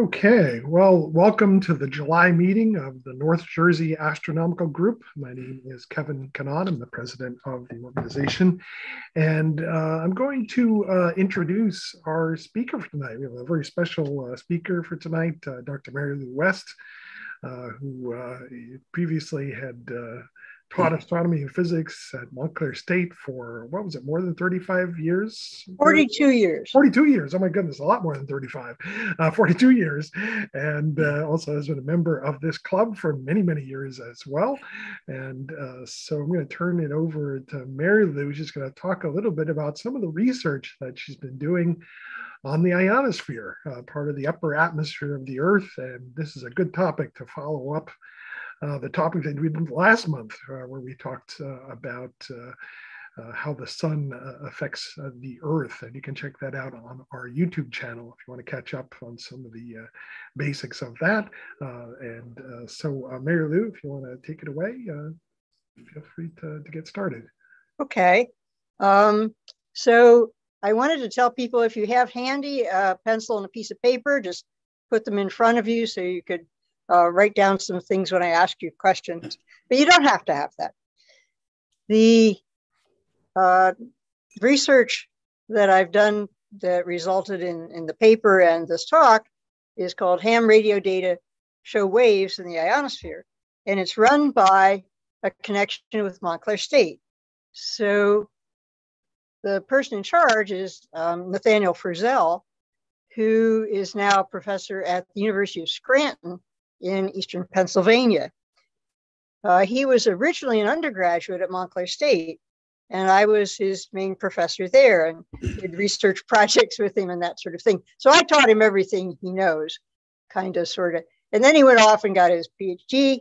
Okay, well, welcome to the July meeting of the North Jersey Astronomical Group. My name is Kevin Cannon. I'm the president of the organization. And uh, I'm going to uh, introduce our speaker for tonight. We have a very special uh, speaker for tonight, uh, Dr. Mary Lou West, uh, who uh, previously had taught astronomy and physics at Montclair State for what was it, more than 35 years? 42 years. 42 years. Oh my goodness, a lot more than 35. Uh, 42 years. And uh, also has been a member of this club for many, many years as well. And uh, so I'm going to turn it over to Mary Lou. She's going to talk a little bit about some of the research that she's been doing on the ionosphere, uh, part of the upper atmosphere of the Earth. And this is a good topic to follow up uh, the topic that we did last month, uh, where we talked uh, about uh, how the sun affects the earth. And you can check that out on our YouTube channel if you want to catch up on some of the basics of that. and so, Mary Lou, if you want to take it away, feel free to, to get started. Okay. Um, so I wanted to tell people if you have handy a pencil and a piece of paper, just put them in front of you so you could uh, write down some things when I ask you questions, but you don't have to have that. The uh, research that I've done that resulted in, in the paper and this talk is called Ham Radio Data Show Waves in the Ionosphere. And it's run by a connection with Montclair State. So the person in charge is um, Nathaniel Frissell, who is now a professor at the University of Scranton in Eastern Pennsylvania. Uh, he was originally an undergraduate at Montclair State, and I was his main professor there and did research projects with him and that sort of thing. So I taught him everything he knows, kind of, sort of. And then he went off and got his PhD,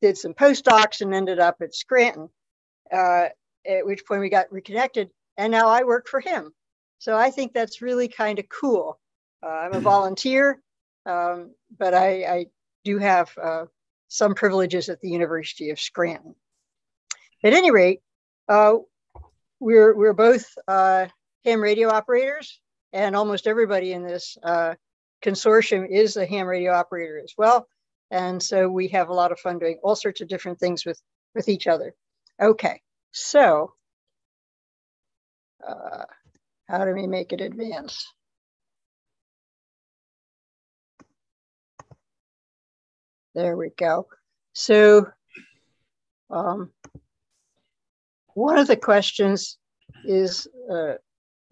did some postdocs, and ended up at Scranton, uh, at which point we got reconnected. And now I work for him. So I think that's really kind of cool. Uh, I'm a volunteer, um, but I, I do have uh, some privileges at the University of Scranton. At any rate, uh, we're, we're both uh, ham radio operators, and almost everybody in this uh, consortium is a ham radio operator as well. And so we have a lot of fun doing all sorts of different things with, with each other. Okay, so uh, how do we make it advance? There we go. So um, one of the questions is uh,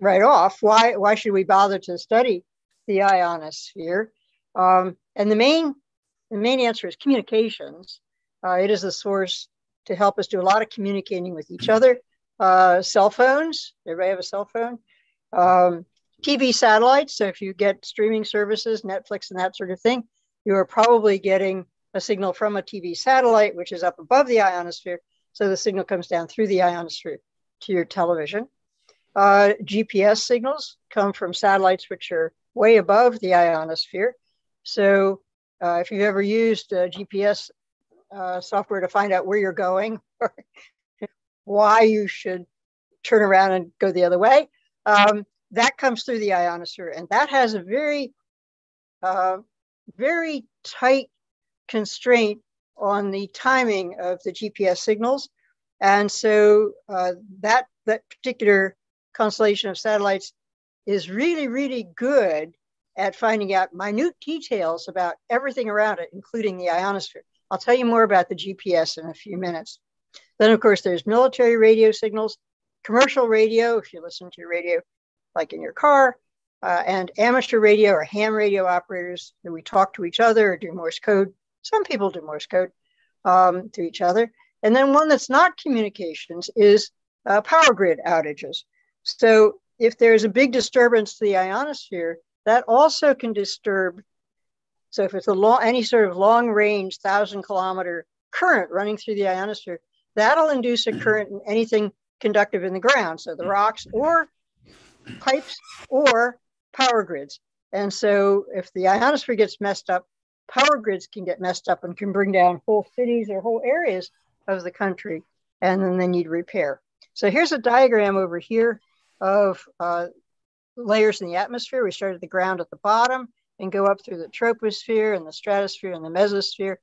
right off, why, why should we bother to study the ionosphere? Um, and the main, the main answer is communications. Uh, it is a source to help us do a lot of communicating with each other. Uh, cell phones, everybody have a cell phone? Um, TV satellites, so if you get streaming services, Netflix and that sort of thing, you are probably getting a signal from a TV satellite, which is up above the ionosphere. So the signal comes down through the ionosphere to your television. Uh, GPS signals come from satellites which are way above the ionosphere. So uh, if you've ever used GPS uh, software to find out where you're going or why you should turn around and go the other way, um, that comes through the ionosphere. And that has a very uh, very tight constraint on the timing of the GPS signals. And so uh, that, that particular constellation of satellites is really, really good at finding out minute details about everything around it, including the ionosphere. I'll tell you more about the GPS in a few minutes. Then, of course, there's military radio signals, commercial radio, if you listen to your radio like in your car, uh, and amateur radio or ham radio operators that we talk to each other or do Morse code. Some people do Morse code um, to each other. And then one that's not communications is uh, power grid outages. So if there's a big disturbance to the ionosphere, that also can disturb. So if it's a long, any sort of long range, thousand kilometer current running through the ionosphere, that'll induce a current in anything conductive in the ground. So the rocks or pipes or power grids. And so if the ionosphere gets messed up, power grids can get messed up and can bring down whole cities or whole areas of the country, and then they need repair. So here's a diagram over here of uh, layers in the atmosphere. We start at the ground at the bottom, and go up through the troposphere and the stratosphere and the mesosphere,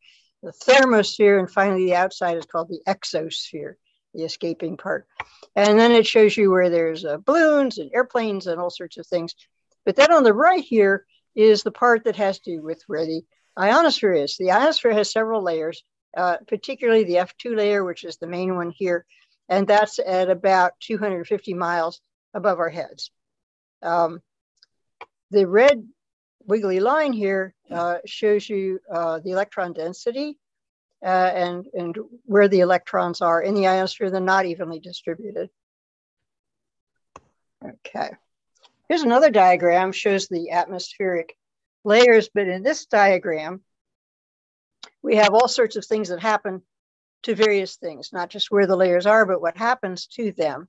the thermosphere, and finally the outside is called the exosphere, the escaping part. And then it shows you where there's uh, balloons and airplanes and all sorts of things. But then on the right here is the part that has to do with where the ionosphere is. The ionosphere has several layers, uh, particularly the F2 layer, which is the main one here. And that's at about 250 miles above our heads. Um, the red wiggly line here uh, shows you uh, the electron density uh, and, and where the electrons are in the ionosphere. They're not evenly distributed. Okay. Here's another diagram, shows the atmospheric layers, but in this diagram, we have all sorts of things that happen to various things, not just where the layers are, but what happens to them.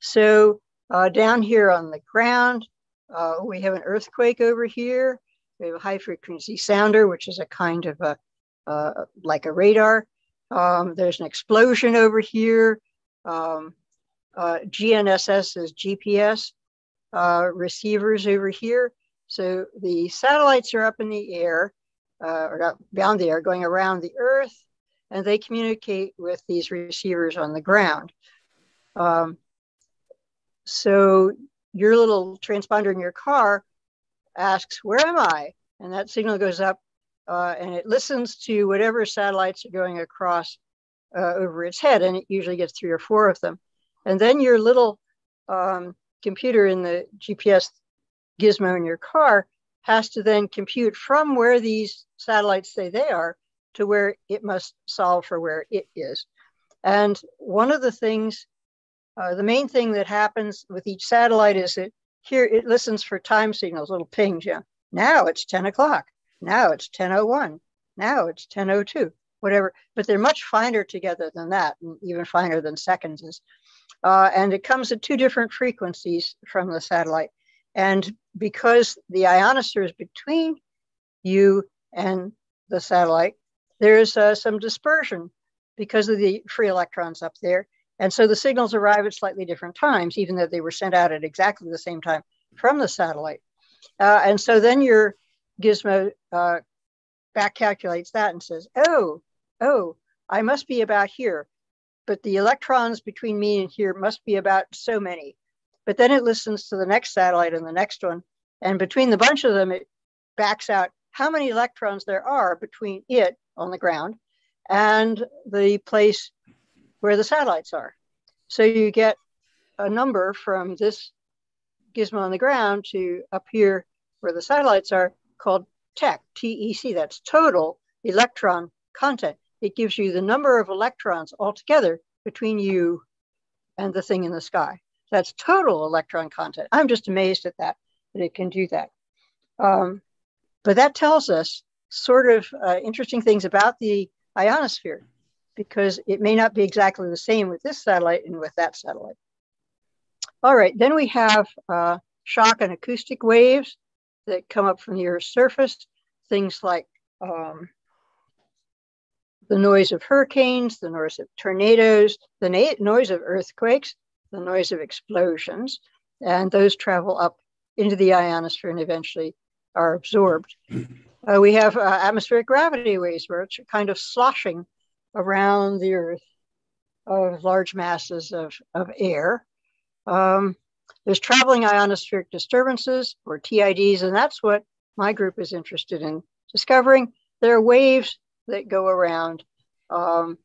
So uh, down here on the ground, uh, we have an earthquake over here. We have a high frequency sounder, which is a kind of a, uh, like a radar. Um, there's an explosion over here. Um, uh, GNSS is GPS uh, receivers over here. So the satellites are up in the air, uh, or up down there, going around the Earth, and they communicate with these receivers on the ground. Um, so your little transponder in your car asks, Where am I? And that signal goes up uh, and it listens to whatever satellites are going across uh, over its head, and it usually gets three or four of them. And then your little um, computer in the GPS gizmo in your car has to then compute from where these satellites say they are to where it must solve for where it is. And one of the things, uh, the main thing that happens with each satellite is that here it listens for time signals, little pings. Yeah, now it's 10 o'clock. Now it's 10:01. Now it's 10:02. Whatever, but they're much finer together than that, and even finer than seconds is. Uh, and it comes at two different frequencies from the satellite. And because the ionosphere is between you and the satellite, there's uh, some dispersion because of the free electrons up there. And so the signals arrive at slightly different times, even though they were sent out at exactly the same time from the satellite. Uh, and so then your gizmo uh, back calculates that and says, oh, oh, I must be about here but the electrons between me and here must be about so many. But then it listens to the next satellite and the next one. And between the bunch of them, it backs out how many electrons there are between it on the ground and the place where the satellites are. So you get a number from this gizmo on the ground to up here where the satellites are called TEC, T-E-C, that's total electron content it gives you the number of electrons altogether between you and the thing in the sky. That's total electron content. I'm just amazed at that, that it can do that. Um, but that tells us sort of uh, interesting things about the ionosphere because it may not be exactly the same with this satellite and with that satellite. All right, then we have uh, shock and acoustic waves that come up from the Earth's surface, things like um, the noise of hurricanes, the noise of tornadoes, the na- noise of earthquakes, the noise of explosions, and those travel up into the ionosphere and eventually are absorbed. Uh, we have uh, atmospheric gravity waves, which are kind of sloshing around the Earth of large masses of, of air. Um, there's traveling ionospheric disturbances, or TIDs, and that's what my group is interested in discovering. There are waves that go around um,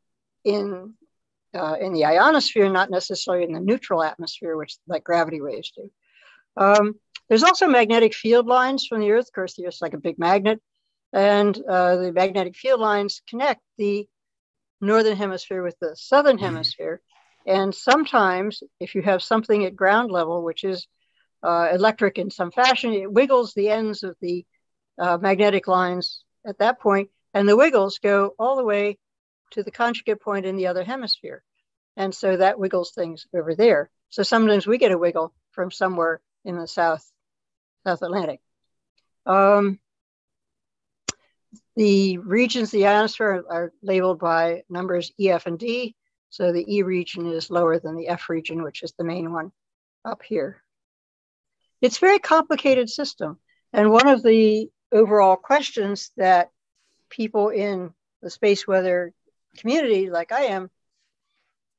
in uh, in the ionosphere, not necessarily in the neutral atmosphere, which like gravity waves do. Um, there's also magnetic field lines from the Earth. Of course, the Earth's like a big magnet, and uh, the magnetic field lines connect the northern hemisphere with the southern mm-hmm. hemisphere. And sometimes, if you have something at ground level, which is uh, electric in some fashion, it wiggles the ends of the uh, magnetic lines at that point, and the wiggles go all the way to the conjugate point in the other hemisphere. And so that wiggles things over there. So sometimes we get a wiggle from somewhere in the South, South Atlantic. Um, the regions, the ionosphere, are, labeled by numbers E, F, and D. So the E region is lower than the F region, which is the main one up here. It's a very complicated system. And one of the overall questions that people in the space weather community, like I am,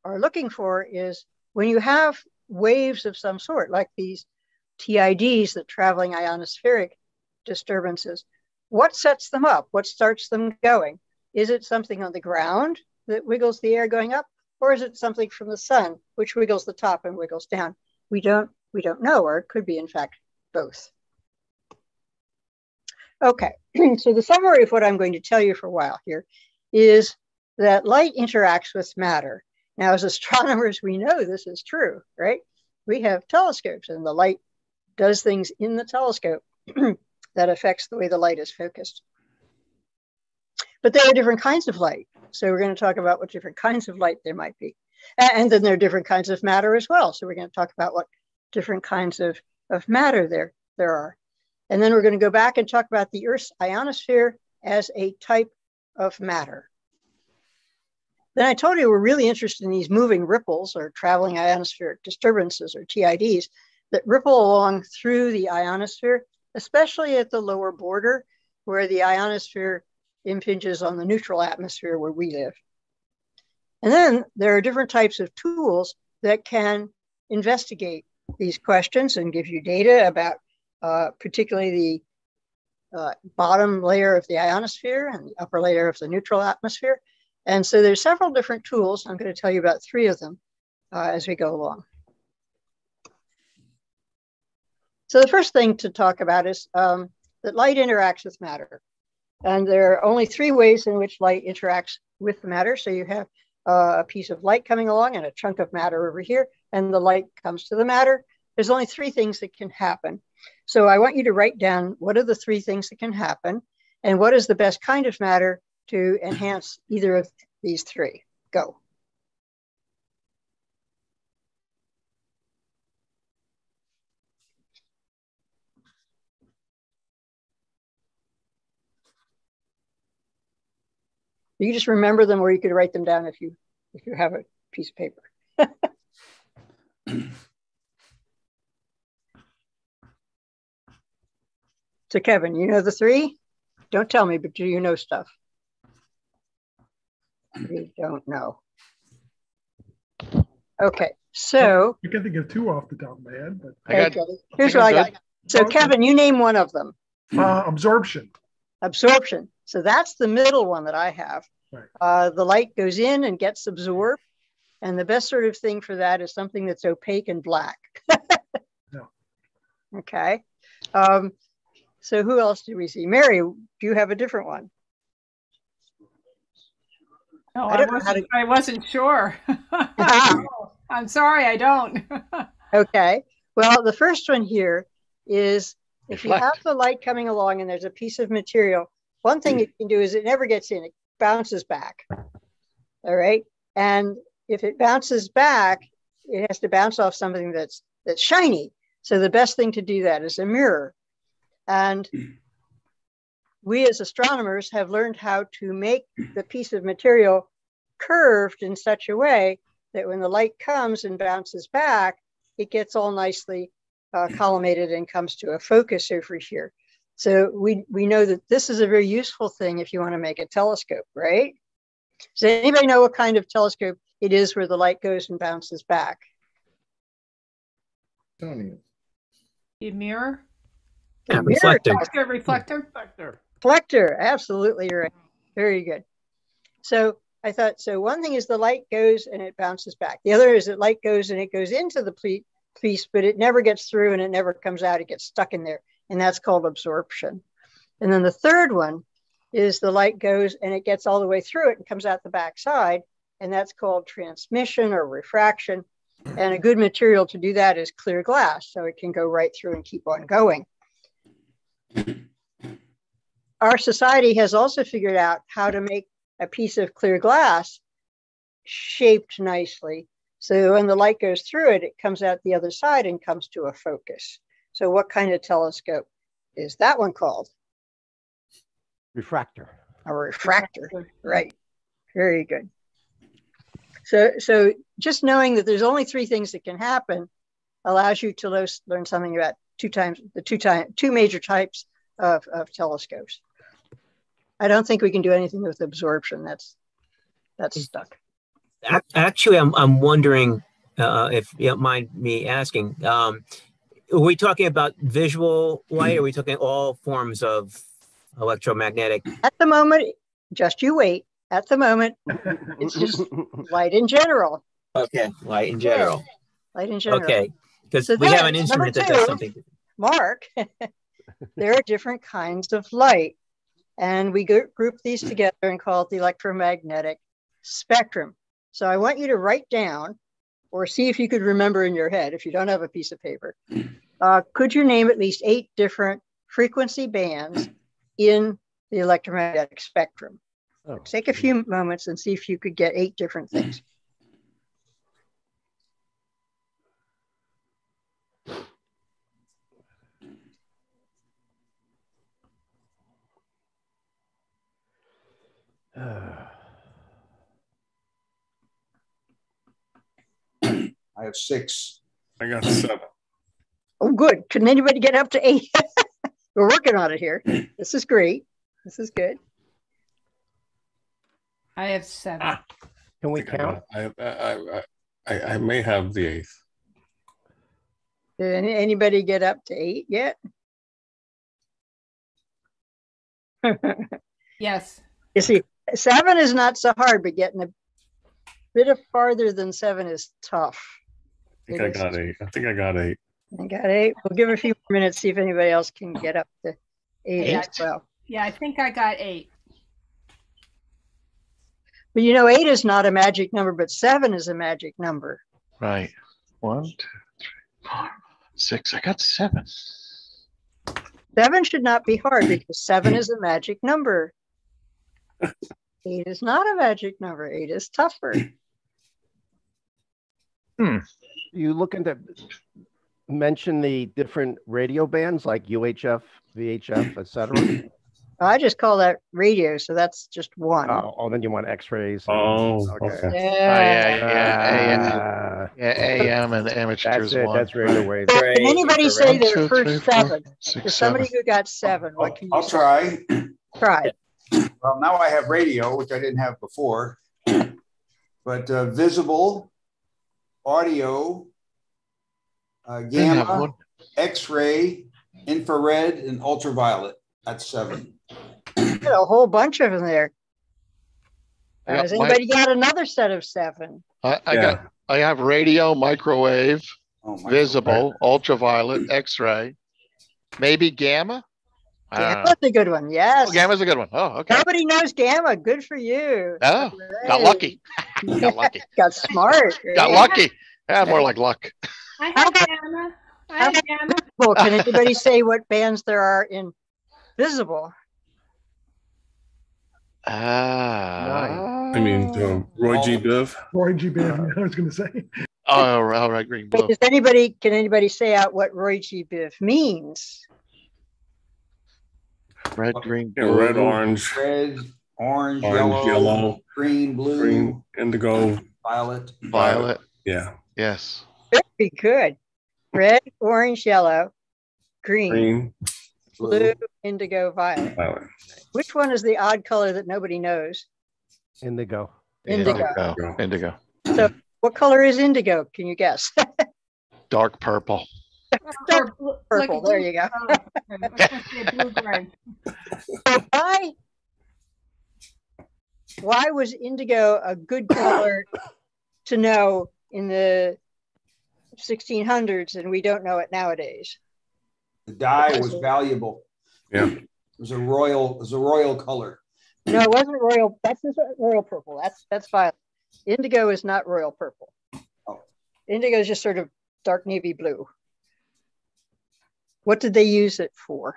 are looking for is when you have waves of some sort, like these TIDs, the traveling ionospheric disturbances, what sets them up? What starts them going? Is it something on the ground that wiggles the air going up, or is it something from the sun which wiggles the top and wiggles down? We don't we don't know, or it could be in fact both. Okay, so the summary of what I'm going to tell you for a while here is that light interacts with matter. Now, as astronomers, we know this is true, right? We have telescopes and the light does things in the telescope that affects the way the light is focused. But there are different kinds of light. So we're going to talk about what different kinds of light there might be. And then there are different kinds of matter as well. So we're going to talk about what different kinds of, of matter there, there are. And then we're going to go back and talk about the Earth's ionosphere as a type of matter. Then I told you we're really interested in these moving ripples or traveling ionospheric disturbances or TIDs that ripple along through the ionosphere, especially at the lower border where the ionosphere impinges on the neutral atmosphere where we live. And then there are different types of tools that can investigate these questions and give you data about uh, particularly the uh, bottom layer of the ionosphere and the upper layer of the neutral atmosphere. And so there's several different tools. I'm going to tell you about three of them uh, as we go along. So the first thing to talk about is um, that light interacts with matter. And there are only three ways in which light interacts with the matter. So you have uh, a piece of light coming along and a chunk of matter over here, and the light comes to the matter. There's only three things that can happen. So I want you to write down what are the three things that can happen and what is the best kind of matter to enhance either of these three. Go. You just remember them or you could write them down if you if you have a piece of paper. so Kevin, you know the three? Don't tell me, but do you know stuff? You don't know. Okay, so I can think of two off the top of my head, but I got, here's what I got. So Kevin, you name one of them. Uh, absorption. Absorption. So that's the middle one that I have. Right. Uh, the light goes in and gets absorbed. And the best sort of thing for that is something that's opaque and black. no. Okay. Um, so who else do we see? Mary, do you have a different one? No, I, I wasn't, to... I wasn't sure. I'm sorry, I don't. okay. Well, the first one here is if you have the light coming along and there's a piece of material, one thing it can do is it never gets in, it bounces back. All right. And if it bounces back, it has to bounce off something that's that's shiny. So the best thing to do that is a mirror. And we as astronomers have learned how to make the piece of material curved in such a way that when the light comes and bounces back, it gets all nicely uh, collimated and comes to a focus over here. So we, we know that this is a very useful thing if you want to make a telescope, right? Does anybody know what kind of telescope it is where the light goes and bounces back? Tony. A mirror? Yeah, reflecting. Reflector, reflector. Reflector. Reflector, absolutely right. Very good. So I thought, so one thing is the light goes and it bounces back. The other is that light goes and it goes into the pleat piece, but it never gets through and it never comes out. It gets stuck in there and that's called absorption. And then the third one is the light goes and it gets all the way through it and comes out the back side, and that's called transmission or refraction. And a good material to do that is clear glass, so it can go right through and keep on going. Our society has also figured out how to make a piece of clear glass shaped nicely. So when the light goes through it, it comes out the other side and comes to a focus. So what kind of telescope is that one called? Refractor. A refractor, right. Very good. So, so just knowing that there's only three things that can happen allows you to learn something about two times the two time two major types of, of telescopes. I don't think we can do anything with absorption. That's that's stuck. Actually, I'm I'm wondering uh, if you don't mind me asking. Um, are we talking about visual light? Are we talking all forms of electromagnetic? At the moment, just you wait. At the moment, it's just light in general. Okay, light in general. Light in general. Okay, because so we have an instrument that does something. Mark, there are different kinds of light, and we group these together and call it the electromagnetic spectrum. So I want you to write down or see if you could remember in your head if you don't have a piece of paper. Uh, could you name at least eight different frequency bands in the electromagnetic spectrum? Oh. Take a few moments and see if you could get eight different things. I have six. I got seven. Oh, good. Can anybody get up to eight? We're working on it here. This is great. This is good. I have seven. Ah, Can we count? I, I, I, I, may have the eighth. Did anybody get up to eight yet? yes. You see, seven is not so hard, but getting a bit of farther than seven is tough. I think I got eight. I think I got eight. I got eight. We'll give a few more minutes, see if anybody else can get up to eight, eight. as well. Yeah, I think I got eight. But you know, eight is not a magic number, but seven is a magic number. Right. One, two, three, four, six. I got seven. Seven should not be hard because seven hmm. is a magic number. Eight is not a magic number. Eight is tougher. Hmm. You looking to mention the different radio bands like UHF, VHF, etc.? I just call that radio, so that's just one. Oh, oh then you want X-rays. Oh, okay. okay. Yeah, yeah, yeah, yeah, yeah. AM and amateurs. That's it. One. That's radio waves. Can anybody say their first seven? Six, somebody who got seven. What can you I'll say? try. Try. Well, now I have radio, which I didn't have before, but uh, visible, audio, uh, gamma, X-ray, infrared, and ultraviolet. That's seven. a whole bunch of them there. Has anybody my, got another set of seven? I, I yeah. got. I have radio, microwave, oh, visible, ultraviolet, X-ray, maybe gamma. Gamma's a good one. Yes. Oh, Gamma's a good one. Oh, okay. Nobody knows Gamma. Good for you. Oh, got lucky. got lucky. got smart. got lucky. Yeah, more like luck. I have Gamma. I have Gamma. Well, can anybody say what bands there are in visible? Ah. I mean, uh, Roy G. Biv. Roy G. Biv. I was going to say. Oh, all right, green blue. Does anybody? Can anybody say out what Roy G. Biv means? Red, green, blue. Yeah, red, orange. Red, orange, orange yellow, yellow, green, blue, green, indigo, violet. Violet. Yeah. Yes. Very good. Red, orange, yellow, green, green blue, blue, indigo, violet. violet. Which one is the odd color that nobody knows? Indigo. Indigo. Indigo. indigo. So, what color is indigo? Can you guess? Dark purple. Dark purple. Like there you go. why? Why was indigo a good color to know in the 1600s, and we don't know it nowadays? The dye was valuable. Yeah. It was a royal. It was a royal color. No, it wasn't royal. That's royal purple. That's that's violet. Indigo is not royal purple. Oh. Indigo is just sort of dark navy blue. What did they use it for?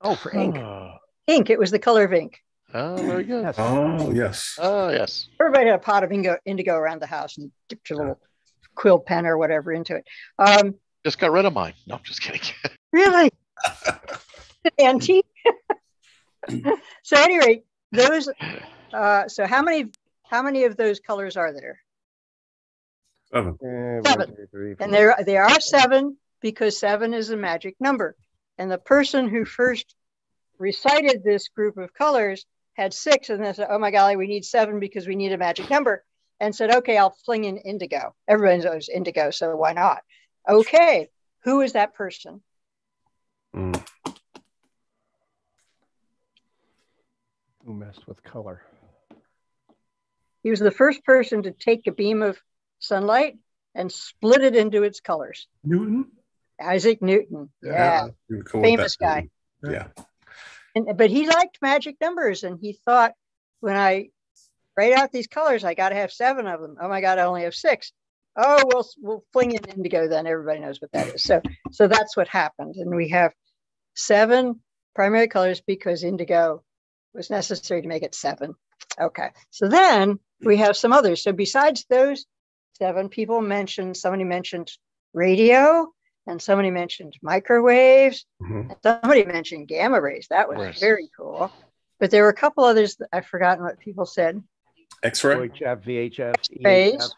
Oh, for ink. ink. It was the color of ink. Oh, very good. Yes. Oh, yes. Oh, yes. Everybody had a pot of indigo, indigo around the house and dipped your little quill pen or whatever into it. Um, just got rid of mine. No, I'm just kidding. really? Antique. so anyway, those. Uh, so how many? How many of those colors are there? Seven. Seven. And there, there are seven because seven is a magic number. And the person who first recited this group of colors had six, and then said, "Oh my golly, we need seven because we need a magic number." And said, "Okay, I'll fling in indigo. Everybody knows indigo, so why not?" Okay, who is that person? Mm. Who messed with color? He was the first person to take a beam of sunlight and split it into its colors. Newton? Isaac Newton. Yeah. yeah. Cool Famous guy. Yeah. And, but he liked magic numbers and he thought when I write out these colors, I got to have seven of them. Oh my God, I only have six. Oh, we'll, we'll fling in indigo then. Everybody knows what that is. So, so that's what happened. And we have seven primary colors because indigo was necessary to make it seven. Okay. So then we have some others. So besides those seven, people mentioned, somebody mentioned radio, and somebody mentioned microwaves, mm-hmm. and somebody mentioned gamma rays. That was yes. very cool. But there were a couple others that I've forgotten what people said. X-ray, VHF, VHF, EHF,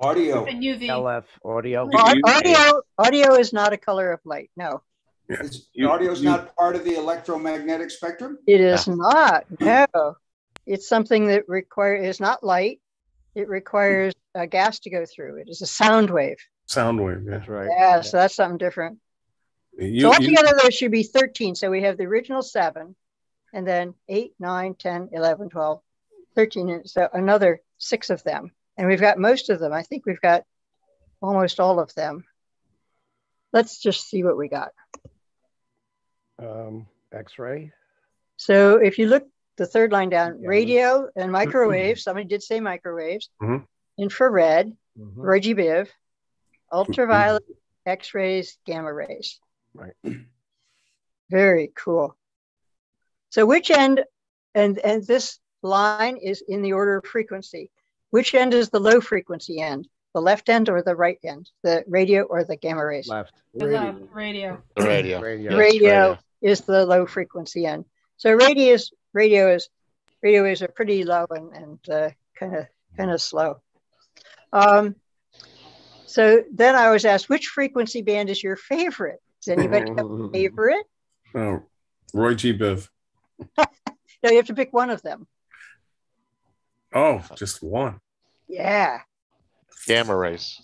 audio, LF, audio. Well, audio, audio is not a color of light. No. Is, audio is not part of the electromagnetic spectrum. It is not. No. It's something that requires is not light. It requires a gas to go through. It is a sound wave. Sound wave, that's right. Yeah, so that's something different. You, so altogether, you, there should be 13. So we have the original seven, and then 8, 9, 10, 11, 12, 13. So another six of them. And we've got most of them. I think we've got almost all of them. Let's just see what we got. Um, X-ray. So if you look the third line down, yeah. radio and microwaves. Somebody did say microwaves. Mm-hmm. Infrared, mm-hmm. Roy G. Biv, ultraviolet, X-rays, gamma rays. Right. Very cool. So which end, and and this line is in the order of frequency. Which end is the low frequency end? The left end or the right end? The radio or the gamma rays? Left. Radio. Left. Radio. The radio. Radio. radio is the low frequency end. So radio is radio is radio waves are pretty low and and kind of kind of slow. Um, so then I was asked, which frequency band is your favorite? Does anybody have a favorite? Oh, Roy G. Biv. no, you have to pick one of them. Oh, just one. Yeah. Gamma rays.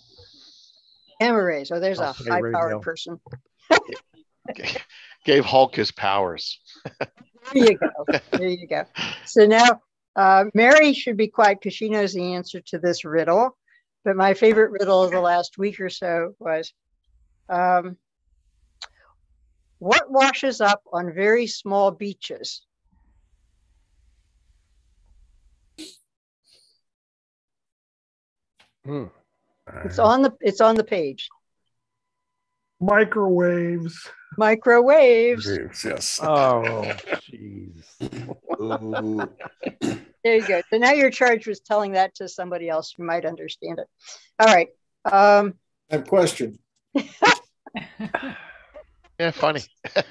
Gamma rays. Oh, there's I'll a high powered person. Gave Hulk his powers. there you go. There you go. So now uh, Mary should be quiet because she knows the answer to this riddle. But my favorite riddle of the last week or so was um, what washes up on very small beaches? Hmm. It's on the it's on the page. Microwaves. Microwaves. Yes. Oh, jeez. There you go. So now you're charged with telling that to somebody else who might understand it. All right. Um, I have a question. yeah, funny.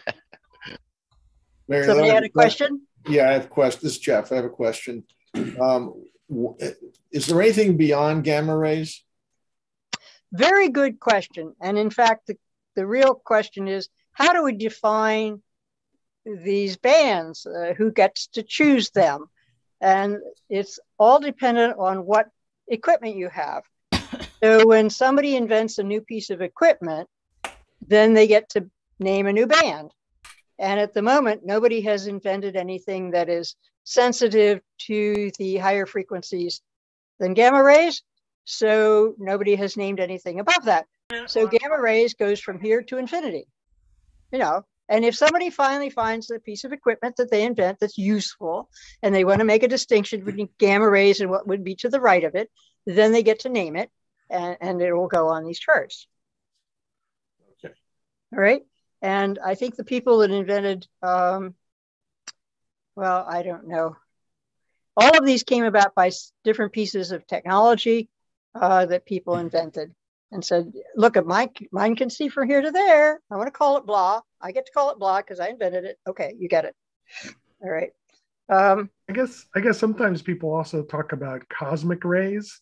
Mary, Somebody had a question? Yeah, I have a question. This is Jeff. I have a question. Um, is there anything beyond gamma rays? Very good question. And in fact, the, the real question is how do we define these bands? Uh, who gets to choose them? And it's all dependent on what equipment you have. So when somebody invents a new piece of equipment, then they get to name a new band. And at the moment, nobody has invented anything that is sensitive to the higher frequencies than gamma rays. So nobody has named anything above that. So gamma rays goes from here to infinity. You know, and if somebody finally finds a piece of equipment that they invent that's useful and they want to make a distinction between gamma rays and what would be to the right of it, then they get to name it and, and it will go on these charts. Okay. All right. And I think the people that invented, um, well, I don't know. All of these came about by different pieces of technology uh, that people invented and said, look at my mine can see from here to there. I want to call it blah. I get to call it blah because I invented it. Okay, you get it. All right. Um, I guess I guess sometimes people also talk about cosmic rays.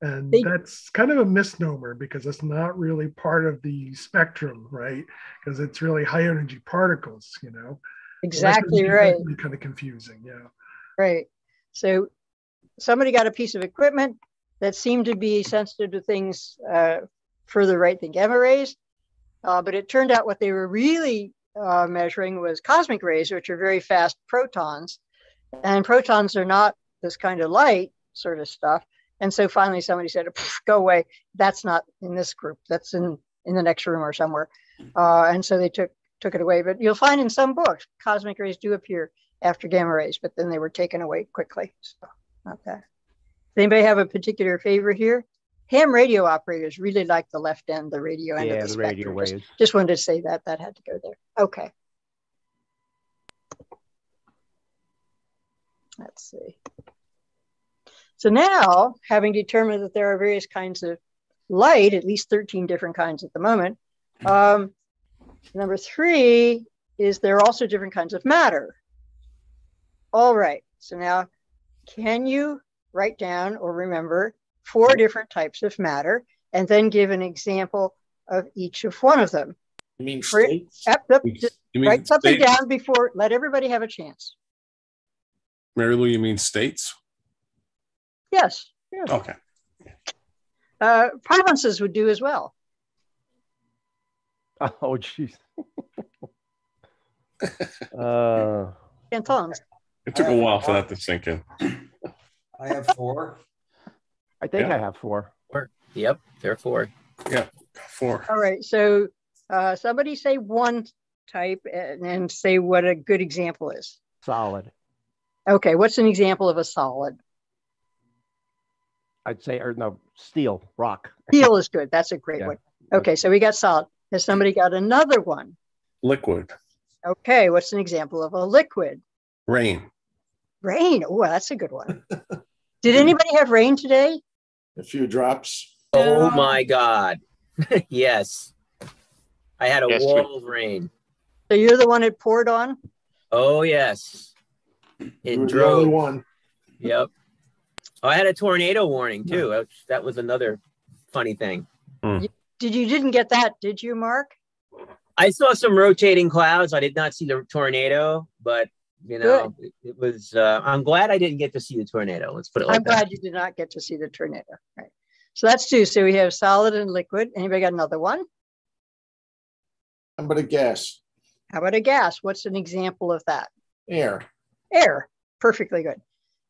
And they, that's kind of a misnomer because it's not really part of the spectrum, right? Because it's really high energy particles, you know. Exactly right. Kind of confusing, yeah. Right. So somebody got a piece of equipment that seemed to be sensitive to things uh, further right than gamma rays, uh, but it turned out what they were really uh, measuring was cosmic rays, which are very fast protons, and protons are not this kind of light sort of stuff. And so finally somebody said, go away. That's not in this group. That's in, in the next room or somewhere. Uh, and so they took, took it away. But you'll find in some books, cosmic rays do appear after gamma rays, but then they were taken away quickly. So not that. Does anybody have a particular favorite here? Ham radio operators really like the left end, the radio end yeah, of the, the spectrum. radio waves. Just, just wanted to say that. That had to go there. Okay. Let's see. So now, having determined that there are various kinds of light, at least 13 different kinds at the moment, um, number three is there are also different kinds of matter. All right, so now can you write down or remember four different types of matter and then give an example of each of one of them? You mean states? Yep, yep, just write something states? down before, let everybody have a chance. Mary Lou, you mean states? Yes. yes. Okay. Uh, provinces would do as well. Oh, jeez. uh, Cantons. It took a while for that to sink in. I have four. I think Yeah. I have four. Four. Yep, there are four. Yeah, four. All right. So uh, somebody say one type and, and say what a good example is. Solid. Okay. What's an example of a solid? I'd say, or no, steel, rock. Steel is good. That's a great Yeah. one. Okay. So we got solid. Has somebody got another one? Liquid. Okay. What's an example of a liquid? Rain. Rain. Oh, that's a good one. Did anybody have rain today? A few drops. Oh my God. yes. I had a Yes, wall of rain. So you're the one it poured on? Oh, yes. You In were the only one. Yep. Oh, I had a tornado warning too. That- That was another funny thing. Hmm. Did you didn't get that, did you, Mark? I saw some rotating clouds. I did not see the tornado, but you know, it, it was. Uh, I'm glad I didn't get to see the tornado. Let's put it like I'm that. glad you did not get to see the tornado. Right. So that's two. So we have solid and liquid. Anybody got another one? How about a gas? How about a gas? What's an example of that? Air. Air. Perfectly good.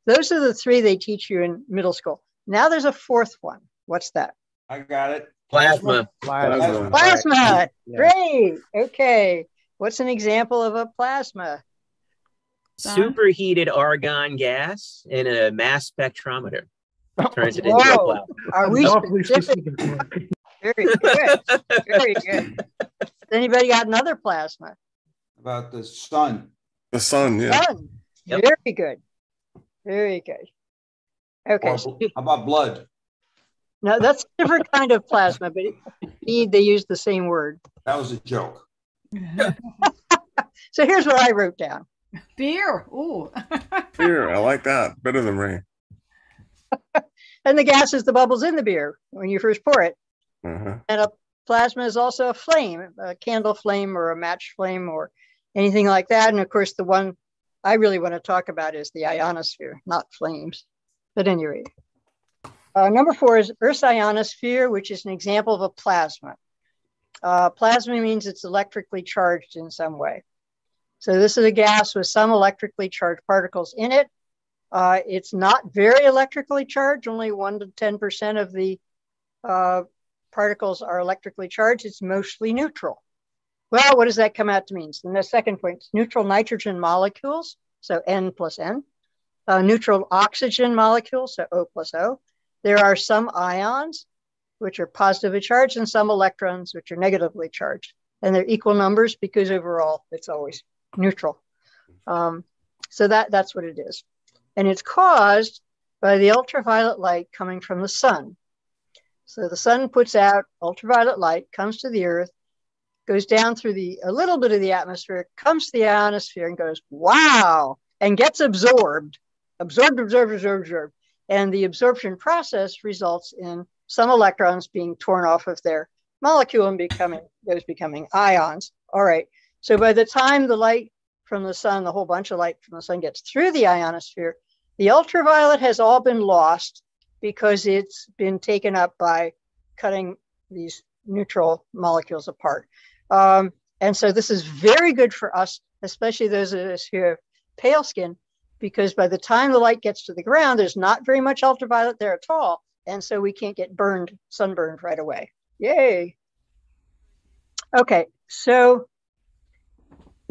Those are the three they teach you in middle school. Now there's a fourth one. What's that? I got it. Plasma. Plasma. Plasma. Yeah. Great. Okay. What's an example of a plasma? Uh-huh. Superheated argon gas in a mass spectrometer oh, turns it into a Whoa. plasma. Are we specific? specific. Very good. Very good. Anybody got another plasma? About the sun. The sun, yeah. Done. Yep. Very good. Very good. Okay. Or how about blood? no, that's a different kind of plasma, but indeed they use the same word. That was a joke. So here's what I wrote down. Beer. Ooh. beer. I like that. Better than rain. And the gas is the bubbles in the beer when you first pour it. Uh-huh. And a plasma is also a flame, a candle flame or a match flame or anything like that. And of course, the one I really want to talk about is the ionosphere, not flames. But anyway, uh, number four is Earth's ionosphere, which is an example of a plasma. Uh, plasma means it's electrically charged in some way. So this is a gas with some electrically charged particles in it. Uh, it's not very electrically charged, only 1% to 10% of the uh, particles are electrically charged. It's mostly neutral. Well, what does that come out to mean? So the second point, neutral nitrogen molecules, so N plus N, uh, neutral oxygen molecules, so O plus O. There are some ions, which are positively charged, and some electrons, which are negatively charged. And they're equal numbers because overall it's always neutral. Um, so that, that's what it is. And it's caused by the ultraviolet light coming from the sun. So the sun puts out ultraviolet light, comes to the earth, goes down through the a little bit of the atmosphere, comes to the ionosphere and goes, wow, and gets absorbed, absorbed, absorbed, absorbed, absorbed, And the absorption process results in some electrons being torn off of their molecule and becoming those becoming ions. All right. So by the time the light from the sun, the whole bunch of light from the sun gets through the ionosphere, the ultraviolet has all been lost because it's been taken up by cutting these neutral molecules apart. Um, and so this is very good for us, especially those of us who have pale skin, because by the time the light gets to the ground, there's not very much ultraviolet there at all. And so we can't get burned, sunburned right away. Yay. Okay, so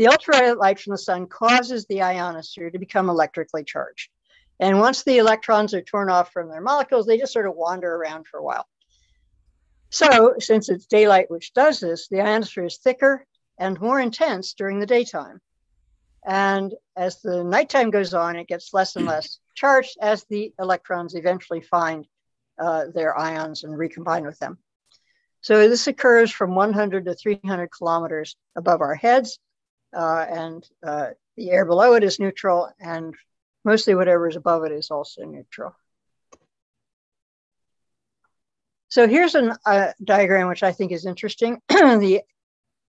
the ultraviolet light from the sun causes the ionosphere to become electrically charged. And once the electrons are torn off from their molecules, they just sort of wander around for a while. So, since it's daylight which does this, the ionosphere is thicker and more intense during the daytime. And as the nighttime goes on, it gets less and less charged as the electrons eventually find uh, their ions and recombine with them. So this occurs from 100 to 300 kilometers above our heads, and uh, the air below it is neutral, and mostly whatever is above it is also neutral. So here's a uh, diagram which I think is interesting. the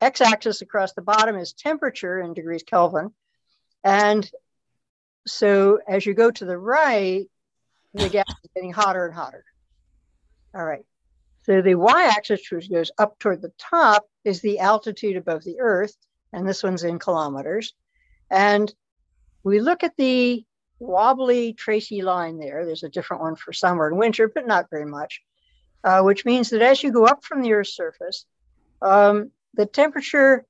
x-axis across the bottom is temperature in degrees Kelvin, and so as you go to the right, the gas is getting hotter and hotter. All right. So the y-axis, which goes up toward the top, is the altitude above the Earth, and this one's in kilometers. And we look at the wobbly tracy line there. There's a different one for summer and winter, but not very much, uh, which means that as you go up from the Earth's surface, um, the temperature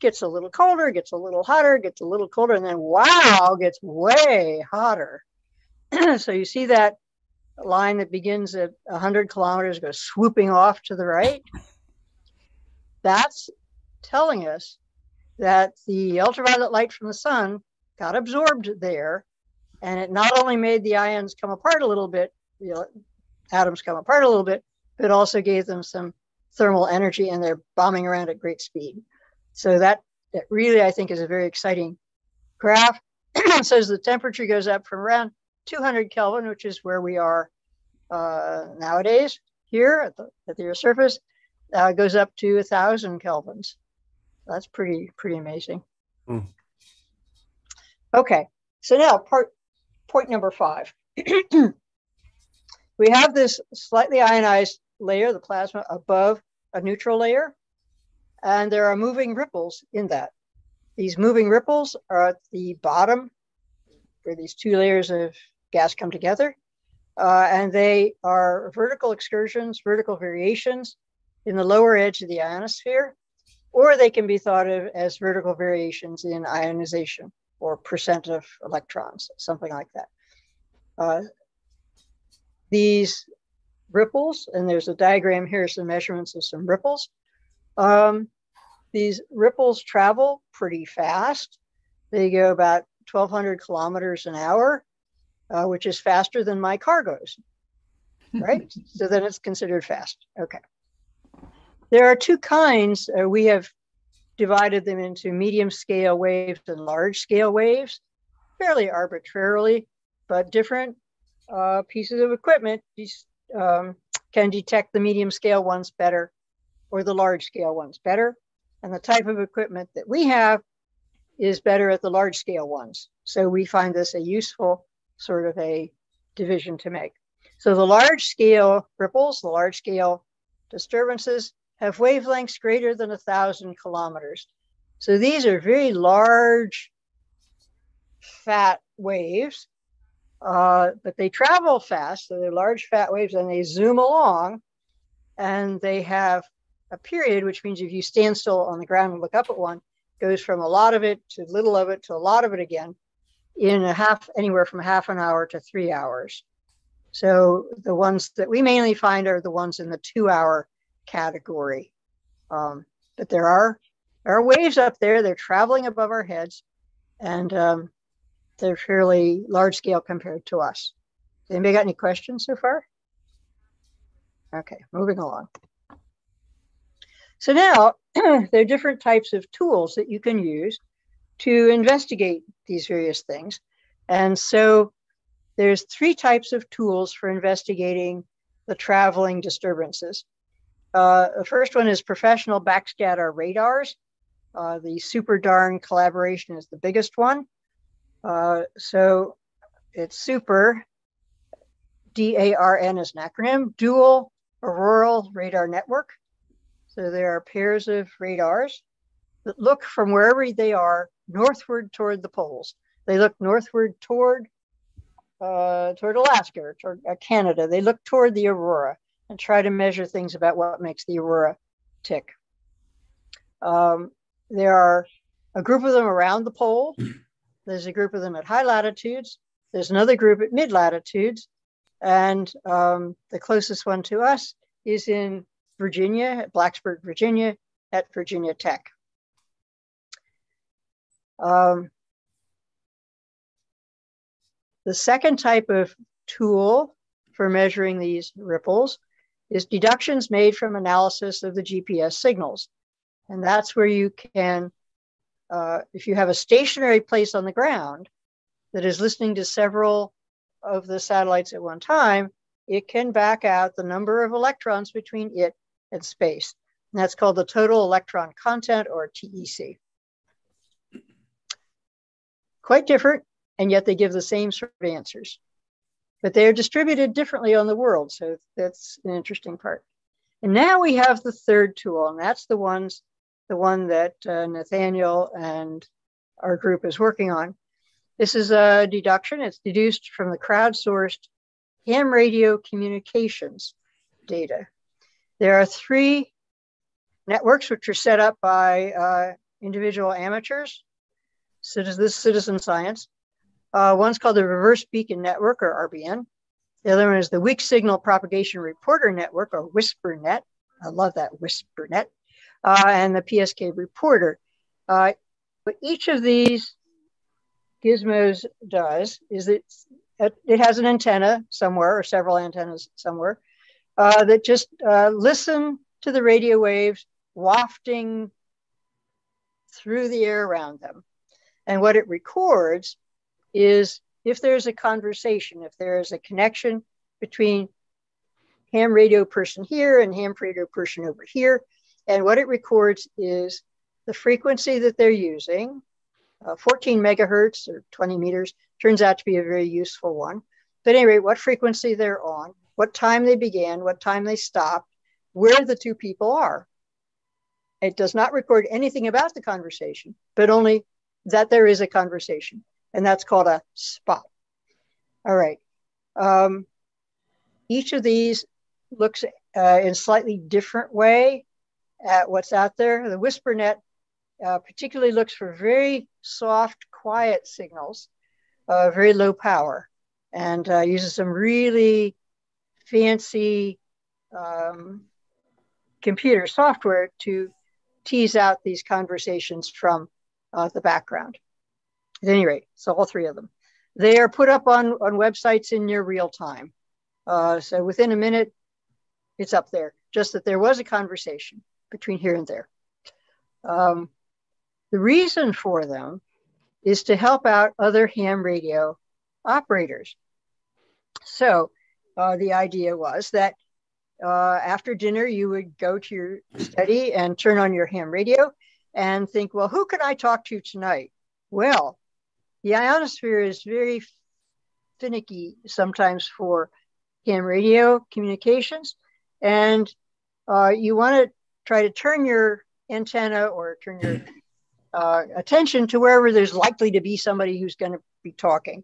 gets a little colder, gets a little hotter, gets a little colder, and then wow, gets way hotter. so you see that line that begins at 100 kilometers goes swooping off to the right. That's telling us that the ultraviolet light from the sun got absorbed there. And it not only made the ions come apart a little bit, the atoms come apart a little bit, but also gave them some thermal energy and they're bombing around at great speed. So that, that really, I think, is a very exciting graph. says the temperature goes up from around 200 Kelvin, which is where we are uh, nowadays here at the, at the Earth's surface, uh, goes up to 1,000 Kelvins. That's pretty, pretty amazing. Mm. Okay, so now part point number five. we have this slightly ionized layer, the plasma, above a neutral layer, and there are moving ripples in that. These moving ripples are at the bottom where these two layers of gas come together. Uh, and they are vertical excursions, vertical variations in the lower edge of the ionosphere, or they can be thought of as vertical variations in ionization or percent of electrons, something like that. Uh, these ripples, and there's a diagram here, some measurements of some ripples. Um, these ripples travel pretty fast. They go about 1,200 kilometers an hour uh, which is faster than my car goes, right? so then it's considered fast. Okay. There are two kinds. Uh, we have divided them into medium scale waves and large scale waves, fairly arbitrarily, but different uh, pieces of equipment um, can detect the medium scale ones better or the large scale ones better. And the type of equipment that we have is better at the large scale ones. So we find this a useful sort of a division to make. So the large scale ripples, the large scale disturbances have wavelengths greater than a thousand kilometers. So these are very large, fat waves, uh, but they travel fast. So they're large, fat waves and they zoom along and they have a period, which means if you stand still on the ground and look up at one, goes from a lot of it to little of it to a lot of it again in a half, anywhere from half an hour to three hours. So the ones that we mainly find are the ones in the two hour category. Um, but there are, there are waves up there, they're traveling above our heads and um, they're fairly large scale compared to us. Anybody got any questions so far? Okay, moving along. So now there are different types of tools that you can use to investigate these various things. And so there's three types of tools for investigating the traveling disturbances. Uh, the first one is professional backscatter radars. Uh, the SuperDARN collaboration is the biggest one. Uh, so it's super, D-A-R-N is an acronym, dual auroral radar network. So there are pairs of radars that look from wherever they are northward toward the poles. They look northward toward uh, toward Alaska or toward uh, Canada. They look toward the aurora and try to measure things about what makes the aurora tick. Um, there are a group of them around the pole. There's a group of them at high latitudes. There's another group at mid latitudes. And um, the closest one to us is in Virginia, at Blacksburg, Virginia, at Virginia Tech. Um, the second type of tool for measuring these ripples is deductions made from analysis of the GPS signals. And that's where you can, uh, if you have a stationary place on the ground that is listening to several of the satellites at one time, it can back out the number of electrons between it and space. And that's called the total electron content or TEC. Quite different, and yet they give the same sort of answers. But they're distributed differently on the world, so that's an interesting part. And now we have the third tool, and that's the ones, the one that uh, Nathaniel and our group is working on. This is a deduction. It's deduced from the crowdsourced ham radio communications data. There are three networks which are set up by uh, individual amateurs. So this citizen science. Uh, one's called the Reverse Beacon Network, or RBN. The other one is the Weak Signal Propagation Reporter Network, or WSPRnet. I love that WSPRnet. Uh, and the PSK Reporter. Uh, each of these gizmos does is it, it has an antenna somewhere, or several antennas somewhere, uh, that just uh, listen to the radio waves wafting through the air around them. And what it records is if there's a conversation, if there is a connection between ham radio person here and ham radio person over here, and what it records is the frequency that they're using, uh, 14 megahertz or 20 meters, turns out to be a very useful one. But anyway, what frequency they're on, what time they began, what time they stopped, where the two people are. It does not record anything about the conversation, but only that there is a conversation. And that's called a spot. All right. Um, each of these looks uh, in slightly different way at what's out there. The WSPRnet uh, particularly looks for very soft, quiet signals, uh, very low power, and uh, uses some really fancy um, computer software to tease out these conversations from uh, the background. At any rate, so all three of them. They are put up on, on websites in near real time. Uh, so within a minute, it's up there. Just that there was a conversation between here and there. Um, the reason for them is to help out other ham radio operators. So uh, the idea was that uh, after dinner, you would go to your study and turn on your ham radio and think, well, who can I talk to tonight? Well, the ionosphere is very finicky sometimes for ham radio communications. And uh, you want to try to turn your antenna or turn your uh, attention to wherever there's likely to be somebody who's going to be talking.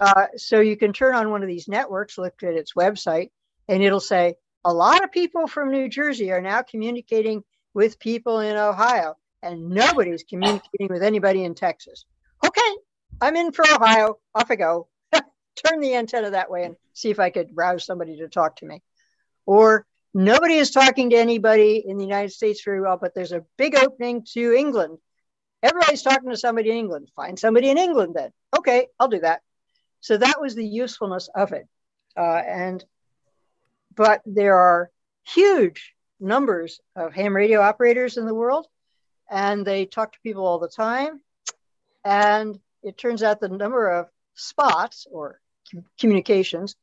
Uh, so you can turn on one of these networks, look at its website, and it'll say, a lot of people from New Jersey are now communicating with people in Ohio, and nobody's communicating with anybody in Texas. I'm in for Ohio. Off I go. turn the antenna that way and see if I could rouse somebody to talk to me. Or nobody is talking to anybody in the United States very well, but there's a big opening to England. Everybody's talking to somebody in England. Find somebody in England then. Okay, I'll do that. So that was the usefulness of it. Uh, and but there are huge numbers of ham radio operators in the world, and they talk to people all the time. And it turns out the number of spots or communications,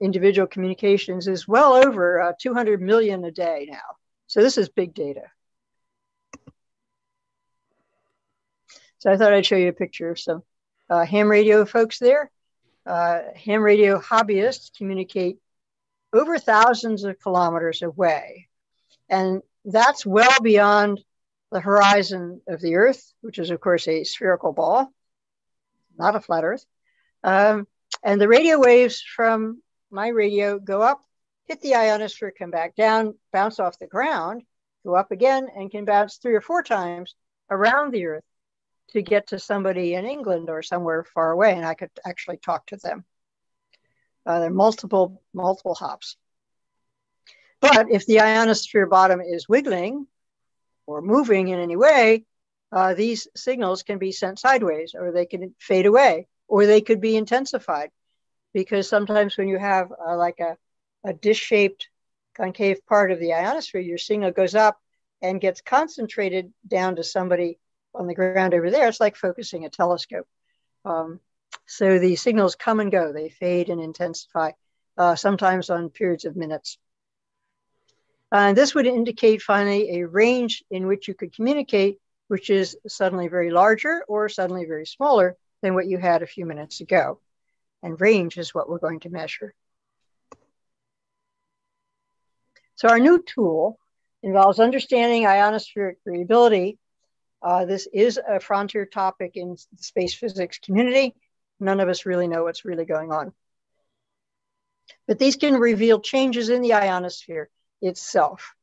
individual communications, is well over uh, 200 million a day now. So this is big data. So I thought I'd show you a picture of some uh, ham radio folks there. Uh, ham radio hobbyists communicate over thousands of kilometers away. And that's well beyond the horizon of the Earth, which is, of course, a spherical ball, not a flat Earth. Um, and the radio waves from my radio go up, hit the ionosphere, come back down, bounce off the ground, go up again, and can bounce three or four times around the Earth to get to somebody in England or somewhere far away, and I could actually talk to them. Uh, there are multiple, multiple hops. But if the ionosphere bottom is wiggling or moving in any way, uh, these signals can be sent sideways or they can fade away or they could be intensified. Because sometimes when you have uh, like a, a dish shaped concave part of the ionosphere, your signal goes up and gets concentrated down to somebody on the ground over there. It's like focusing a telescope. Um, so the signals come and go, they fade and intensify, uh, sometimes on periods of minutes. And this would indicate finally a range in which you could communicate, which is suddenly very larger or suddenly very smaller than what you had a few minutes ago. And range is what we're going to measure. So our new tool involves understanding ionospheric variability. Uh, this is a frontier topic in the space physics community. None of us really know what's really going on. But these can reveal changes in the ionosphere itself.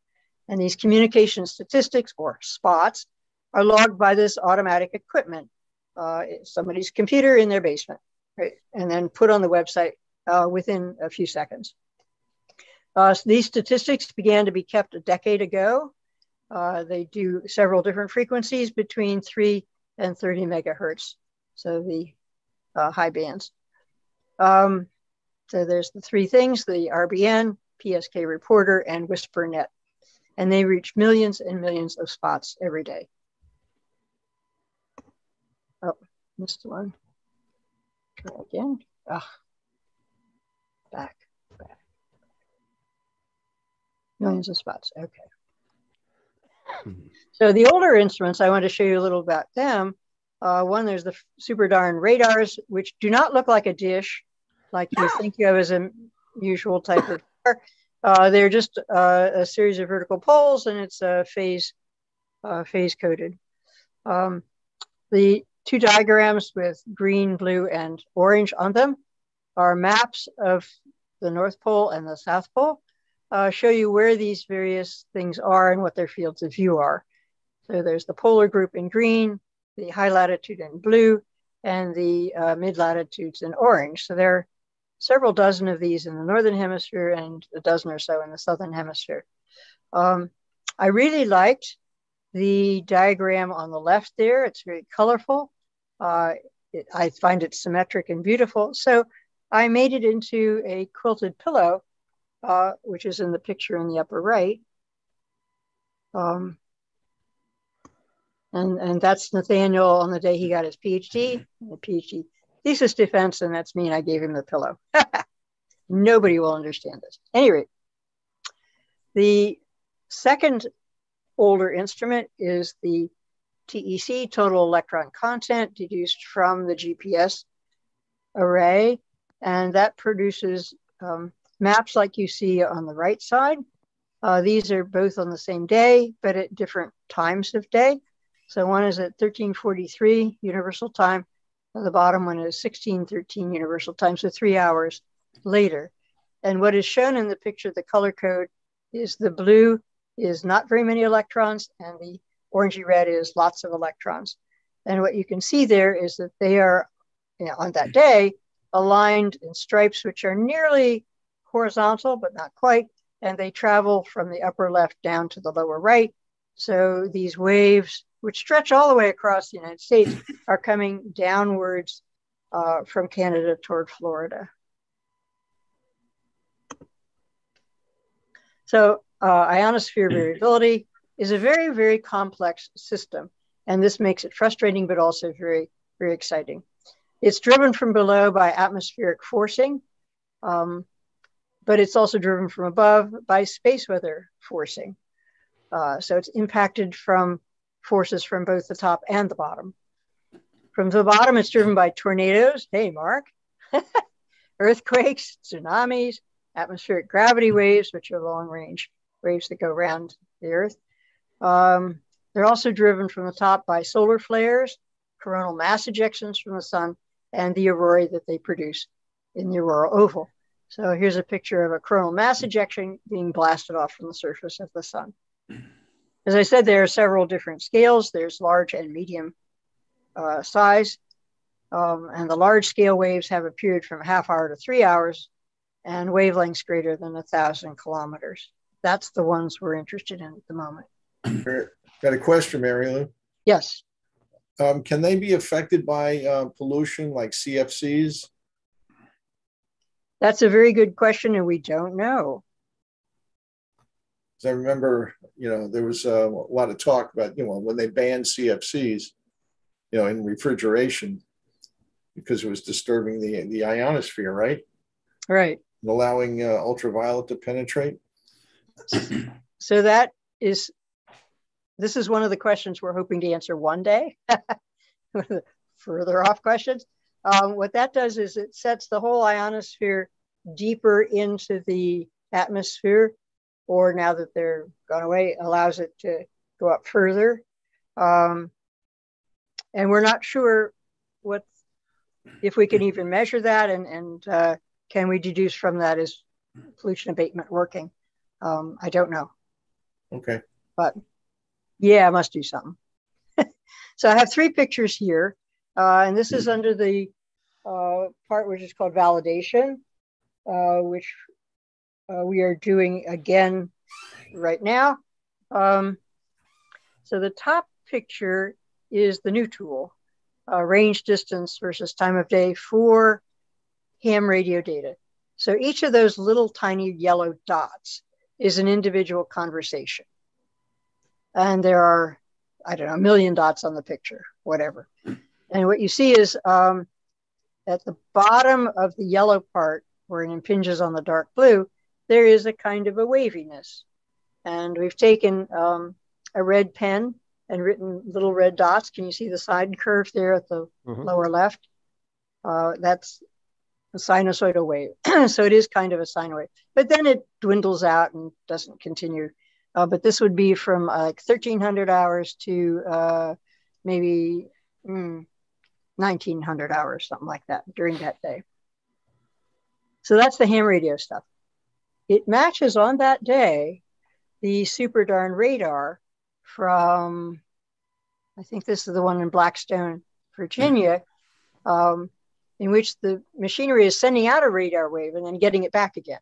And these communication statistics or spots are logged by this automatic equipment, uh, somebody's computer in their basement, right? And then put on the website uh, within a few seconds. Uh, these statistics began to be kept a decade ago. Uh, they do several different frequencies between 3 and 30 megahertz, so the uh, high bands. Um, so there's the three things, the RBN, PSK Reporter, and WSPRnet. And they reach millions and millions of spots every day. Oh, missed one. Try again. Ah, back, back. Millions of spots. Okay. So the older instruments, I want to show you a little about them. Uh, one, there's the SuperDARN radars, which do not look like a dish, like you think of as a usual type of uh, they're just uh, a series of vertical poles and it's uh, phase, phase coded. Um, the two diagrams with green, blue, and orange on them are maps of the North Pole and the South Pole. Uh, show you where these various things are and what their fields of view are. So there's the polar group in green, the high latitude in blue, and the uh, mid latitudes in orange. So there are several dozen of these in the northern hemisphere and a dozen or so in the southern hemisphere. Um, I really liked the diagram on the left there. It's very colorful. Uh, it, I find it symmetric and beautiful. So I made it into a quilted pillow, uh, which is in the picture in the upper right. Um, and, and that's Nathaniel on the day he got his PhD. The PhD thesis defense, and that's me, and I gave him the pillow. Nobody will understand this. Anyway, the second older instrument is the TEC, total electron content, deduced from the GPS array. And that produces um, maps like you see on the right side. Uh, these are both on the same day, but at different times of day. So one is at 1343 universal time, the bottom one is 1613 universal time, so three hours later. And what is shown in the picture, the color code, is the blue is not very many electrons, and the orangey red is lots of electrons. And what you can see there is that they are, you know, on that day, aligned in stripes which are nearly horizontal, but not quite. And they travel from the upper left down to the lower right. So these waves which stretch all the way across the United States, are coming downwards uh, from Canada toward Florida. So uh, ionosphere variability is a very, very complex system. And this makes it frustrating, but also very, very exciting. It's driven from below by atmospheric forcing, um, but it's also driven from above by space weather forcing. Uh, so it's impacted from forces from both the top and the bottom. From the bottom, it's driven by tornadoes. Hey, Mark. Earthquakes, tsunamis, atmospheric gravity waves, which are long range waves that go around the Earth. Um, they're also driven from the top by solar flares, coronal mass ejections from the sun, and the aurorae that they produce in the auroral oval. So here's a picture of a coronal mass ejection being blasted off from the surface of the sun. As I said, there are several different scales. There's large and medium uh, size. Um, and the large scale waves have a period from half hour to three hours and wavelengths greater than a thousand kilometers. That's the ones we're interested in at the moment. Got a question, Mary Lou? Yes. Um, can they be affected by uh, pollution like CFCs? That's a very good question, and we don't know. I remember, you know, there was uh, a lot of talk about, you know, when they banned CFCs, you know, in refrigeration, because it was disturbing the the ionosphere, right? Right. And allowing uh, ultraviolet to penetrate. So that is, this is one of the questions we're hoping to answer one day. Further off questions. Um, what that does is it sets the whole ionosphere deeper into the atmosphere, or now that they're gone away, allows it to go up further. Um, and we're not sure what if we can even measure that and, and uh, can we deduce from that is pollution abatement working? Um, I don't know. Okay. But yeah, I must do something. so I have three pictures here, uh, and this is under the uh, part which is called validation, uh, which uh, we are doing again right now. Um, so the top picture is the new tool, uh, range distance versus time of day for ham radio data. So each of those little tiny yellow dots is an individual conversation. And there are, I don't know, a million dots on the picture, whatever. And what you see is um, at the bottom of the yellow part, where it impinges on the dark blue, there is a kind of a waviness. And we've taken um, a red pen and written little red dots. Can you see the sine curve there at the mm-hmm. lower left? Uh, that's a sinusoidal wave. so it is kind of a sine wave, but then it dwindles out and doesn't continue. Uh, but this would be from uh, like 1300 hours to uh, maybe mm, 1900 hours, something like that during that day. So that's the ham radio stuff. It matches on that day the SuperDARN radar from, I think this is the one in Blackstone, Virginia, um, in which the machinery is sending out a radar wave and then getting it back again.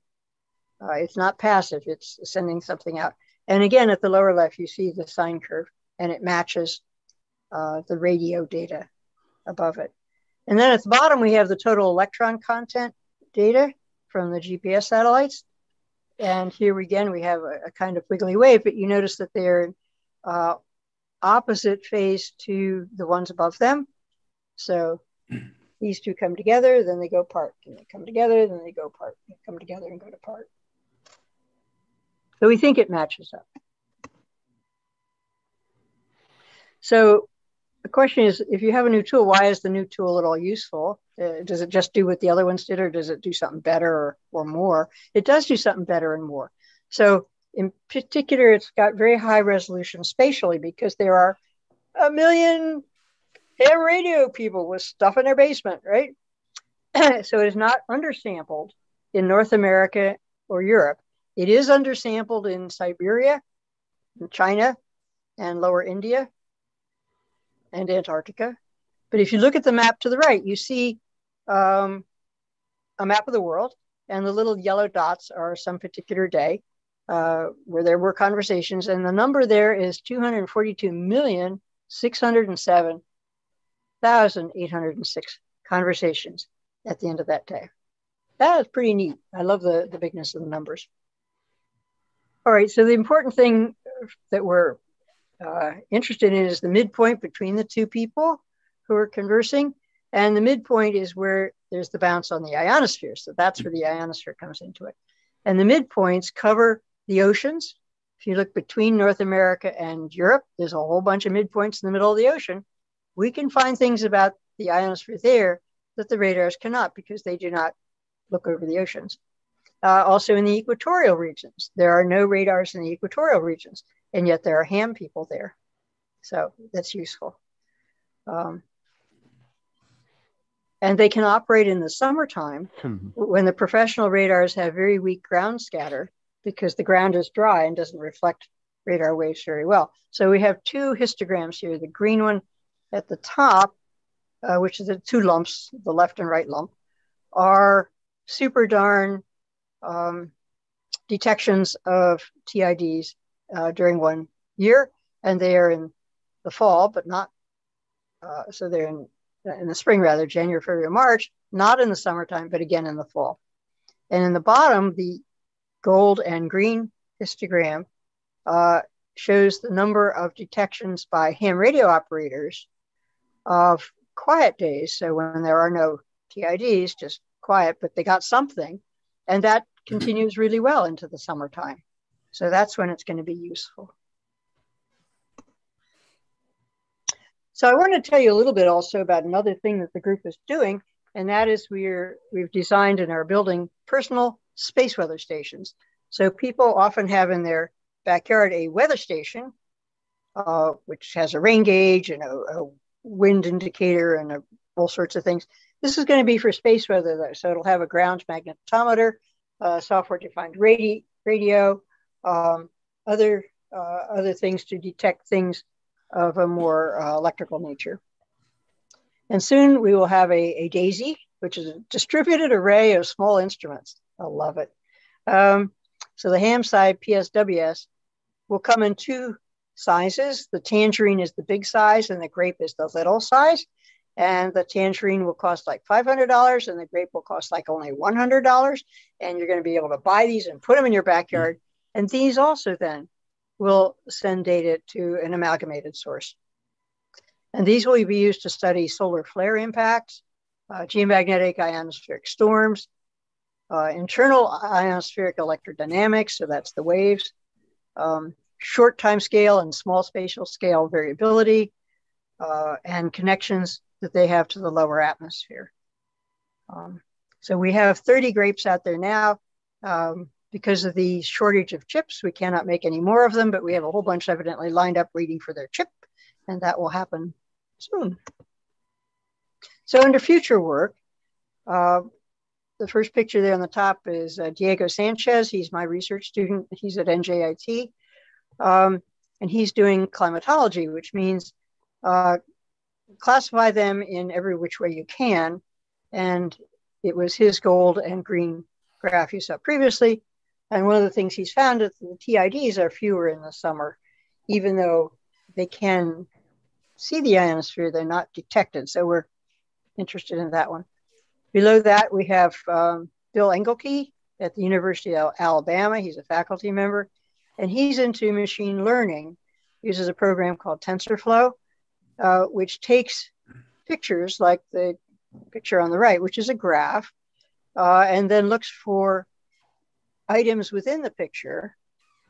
Uh, it's not passive, it's sending something out. And again, at the lower left, you see the sine curve and it matches uh, the radio data above it. And then at the bottom, we have the total electron content data from the GPS satellites. And here again, we have a, a kind of wiggly wave, but you notice that they're uh, opposite phase to the ones above them. So these two come together, then they go apart. And they come together, then they go apart. They come together and go to apart. So we think it matches up. So the question is, if you have a new tool, why is the new tool at all useful? Uh, does it just do what the other ones did, or does it do something better or, or more? It does do something better and more. So in particular, it's got very high resolution spatially because there are a million ham radio people with stuff in their basement, right? so it is not undersampled in North America or Europe. It is undersampled in Siberia, in China, and lower India, and Antarctica. But if you look at the map to the right, you see um, a map of the world, and the little yellow dots are some particular day uh, where there were conversations, and the number there is 242,607,806 conversations at the end of that day. That is pretty neat. I love the, the bigness of the numbers. All right, so the important thing that we're uh, interested in is the midpoint between the two people who are conversing. And the midpoint is where there's the bounce on the ionosphere. So that's where the ionosphere comes into it. And the midpoints cover the oceans. If you look between North America and Europe, there's a whole bunch of midpoints in the middle of the ocean. We can find things about the ionosphere there that the radars cannot because they do not look over the oceans. Uh, also in the equatorial regions, there are no radars in the equatorial regions, and yet there are ham people there. So that's useful. Um, and they can operate in the summertime mm-hmm. when the professional radars have very weak ground scatter because the ground is dry and doesn't reflect radar waves very well. So we have two histograms here. The green one at the top, uh, which is the two lumps, the left and right lump, are SuperDARN um, detections of TIDs uh, during one year, and they are in the fall, but not uh, so they're in in the spring rather, January, February, March, not in the summertime, but again in the fall. And in the bottom, the gold and green histogram uh, shows the number of detections by ham radio operators of quiet days. So when there are no TIDs, just quiet, but they got something. And that continues really well into the summertime. So that's when it's going to be useful. So I want to tell you a little bit also about another thing that the group is doing, and that is we're we've designed and are building personal space weather stations. So people often have in their backyard a weather station, uh, which has a rain gauge and a, a wind indicator and a, all sorts of things. This is going to be for space weather though, so it'll have a ground magnetometer, uh, software-defined radio, radio um, other uh, other things to detect things of a more uh, electrical nature. And soon we will have a, a, DAISY, which is a distributed array of small instruments. I love it. Um, so the ham side PSWS will come in two sizes. The tangerine is the big size and the grape is the little size. And the tangerine will cost like $500 and the grape will cost like only $100. And you're going to be able to buy these and put them in your backyard. And these also then will send data to an amalgamated source. And these will be used to study solar flare impacts, uh, geomagnetic ionospheric storms, uh, internal ionospheric electrodynamics, so that's the waves, um, short time scale and small spatial scale variability, uh, and connections that they have to the lower atmosphere. Um, so we have 30 grapes out there now. Um, because of the shortage of chips, we cannot make any more of them, but we have a whole bunch evidently lined up waiting for their chip, and that will happen soon. So under future work, uh, the first picture there on the top is uh, Diego Sanchez. He's my research student. He's at NJIT. Um, and he's doing climatology, which means uh, classify them in every which way you can. And it was his gold and green graph you saw previously. And one of the things he's found is the TIDs are fewer in the summer, even though they can see the ionosphere, they're not detected. So we're interested in that one. Below that, we have um, Bill Engelke at the University of Alabama. He's a faculty member, and he's into machine learning. Uses a program called TensorFlow, uh, which takes pictures like the picture on the right, which is a graph, uh, and then looks for items within the picture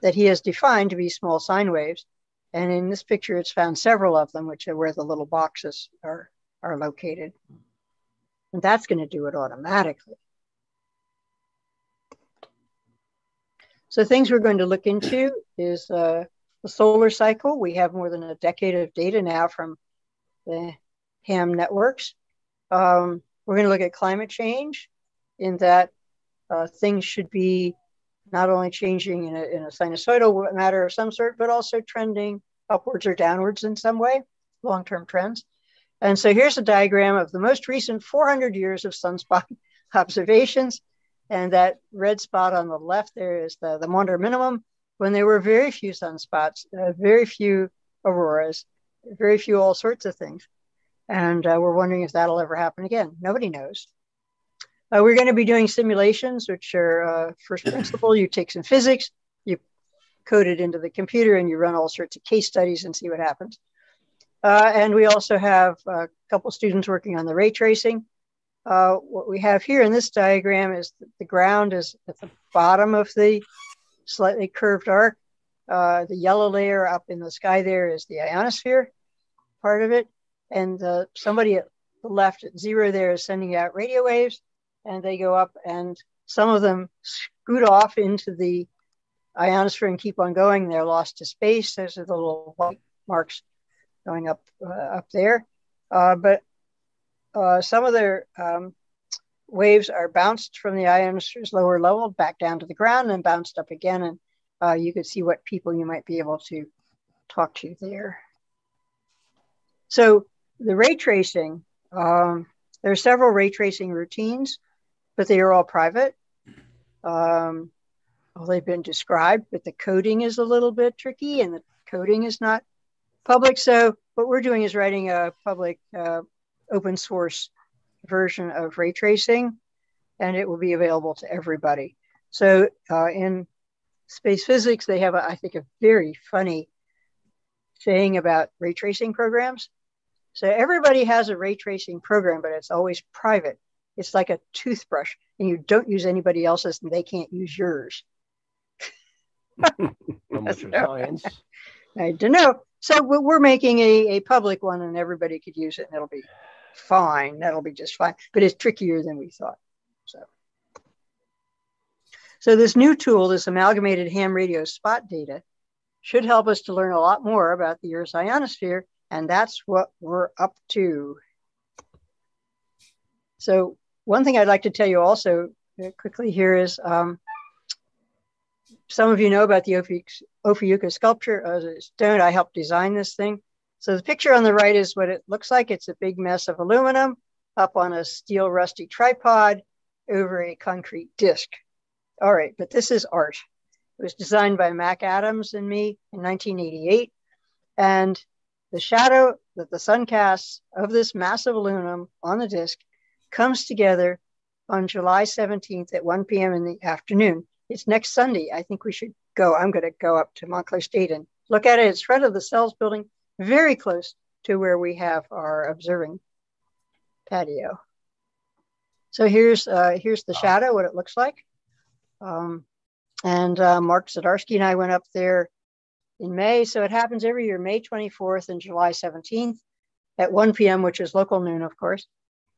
that he has defined to be small sine waves. And in this picture, it's found several of them, which are where the little boxes are, are located. And that's going to do it automatically. So things we're going to look into is uh, the solar cycle. We have more than a decade of data now from the ham networks. Um, we're going to look at climate change in that uh, things should be not only changing in a, in a sinusoidal matter of some sort, but also trending upwards or downwards in some way, long term trends. And so here's a diagram of the most recent 400 years of sunspot observations. And that red spot on the left there is the, the Maunder minimum, when there were very few sunspots, uh, very few auroras, very few all sorts of things. And uh, we're wondering if that'll ever happen again. Nobody knows. Uh, we're going to be doing simulations, which are uh, first principle. You take some physics, you code it into the computer, and you run all sorts of case studies and see what happens. Uh, and we also have a couple students working on the ray tracing. Uh, what we have here in this diagram is the ground is at the bottom of the slightly curved arc. Uh, the yellow layer up in the sky there is the ionosphere part of it. And uh, somebody at the left at zero there is sending out radio waves and they go up and some of them scoot off into the ionosphere and keep on going. They're lost to space. Those are the little white marks going up uh, up there. Uh, but uh, some of their um, waves are bounced from the ionosphere's lower level back down to the ground and bounced up again. And uh, you could see what people you might be able to talk to there. So the ray tracing, um, there are several ray tracing routines, but they are all private. Um, well, they've been described, but the coding is a little bit tricky and the coding is not public. So what we're doing is writing a public uh, open source version of ray tracing, and it will be available to everybody. So uh, in space physics, they have, a, I think, a very funny saying about ray tracing programs. So everybody has a ray tracing program, but it's always private. It's like a toothbrush, and you don't use anybody else's, and they can't use yours. science. I don't know. So we're making a, a public one, and everybody could use it, and it'll be fine. That'll be just fine. But it's trickier than we thought. So, so this new tool, this amalgamated ham radio spot data, should help us to learn a lot more about the Earth's ionosphere, and that's what we're up to. So one thing I'd like to tell you also uh, quickly here is um, some of you know about the Ophiuchus sculpture. As a stone, I helped design this thing. So the picture on the right is what it looks like. It's a big mess of aluminum up on a steel rusty tripod over a concrete disc. All right, but this is art. It was designed by Mac Adams and me in 1988. And the shadow that the sun casts of this massive aluminum on the disc comes together on July 17th at 1 p.m. in the afternoon. It's next Sunday. I think we should go. I'm going to go up to Montclair State and look at it. It's front of the CELS building very close to where we have our observing patio. So here's uh, here's the shadow, what it looks like. Um, and uh, Mark Zadarsky and I went up there in May. So it happens every year, May 24th and July 17th at 1 p.m., which is local noon, of course.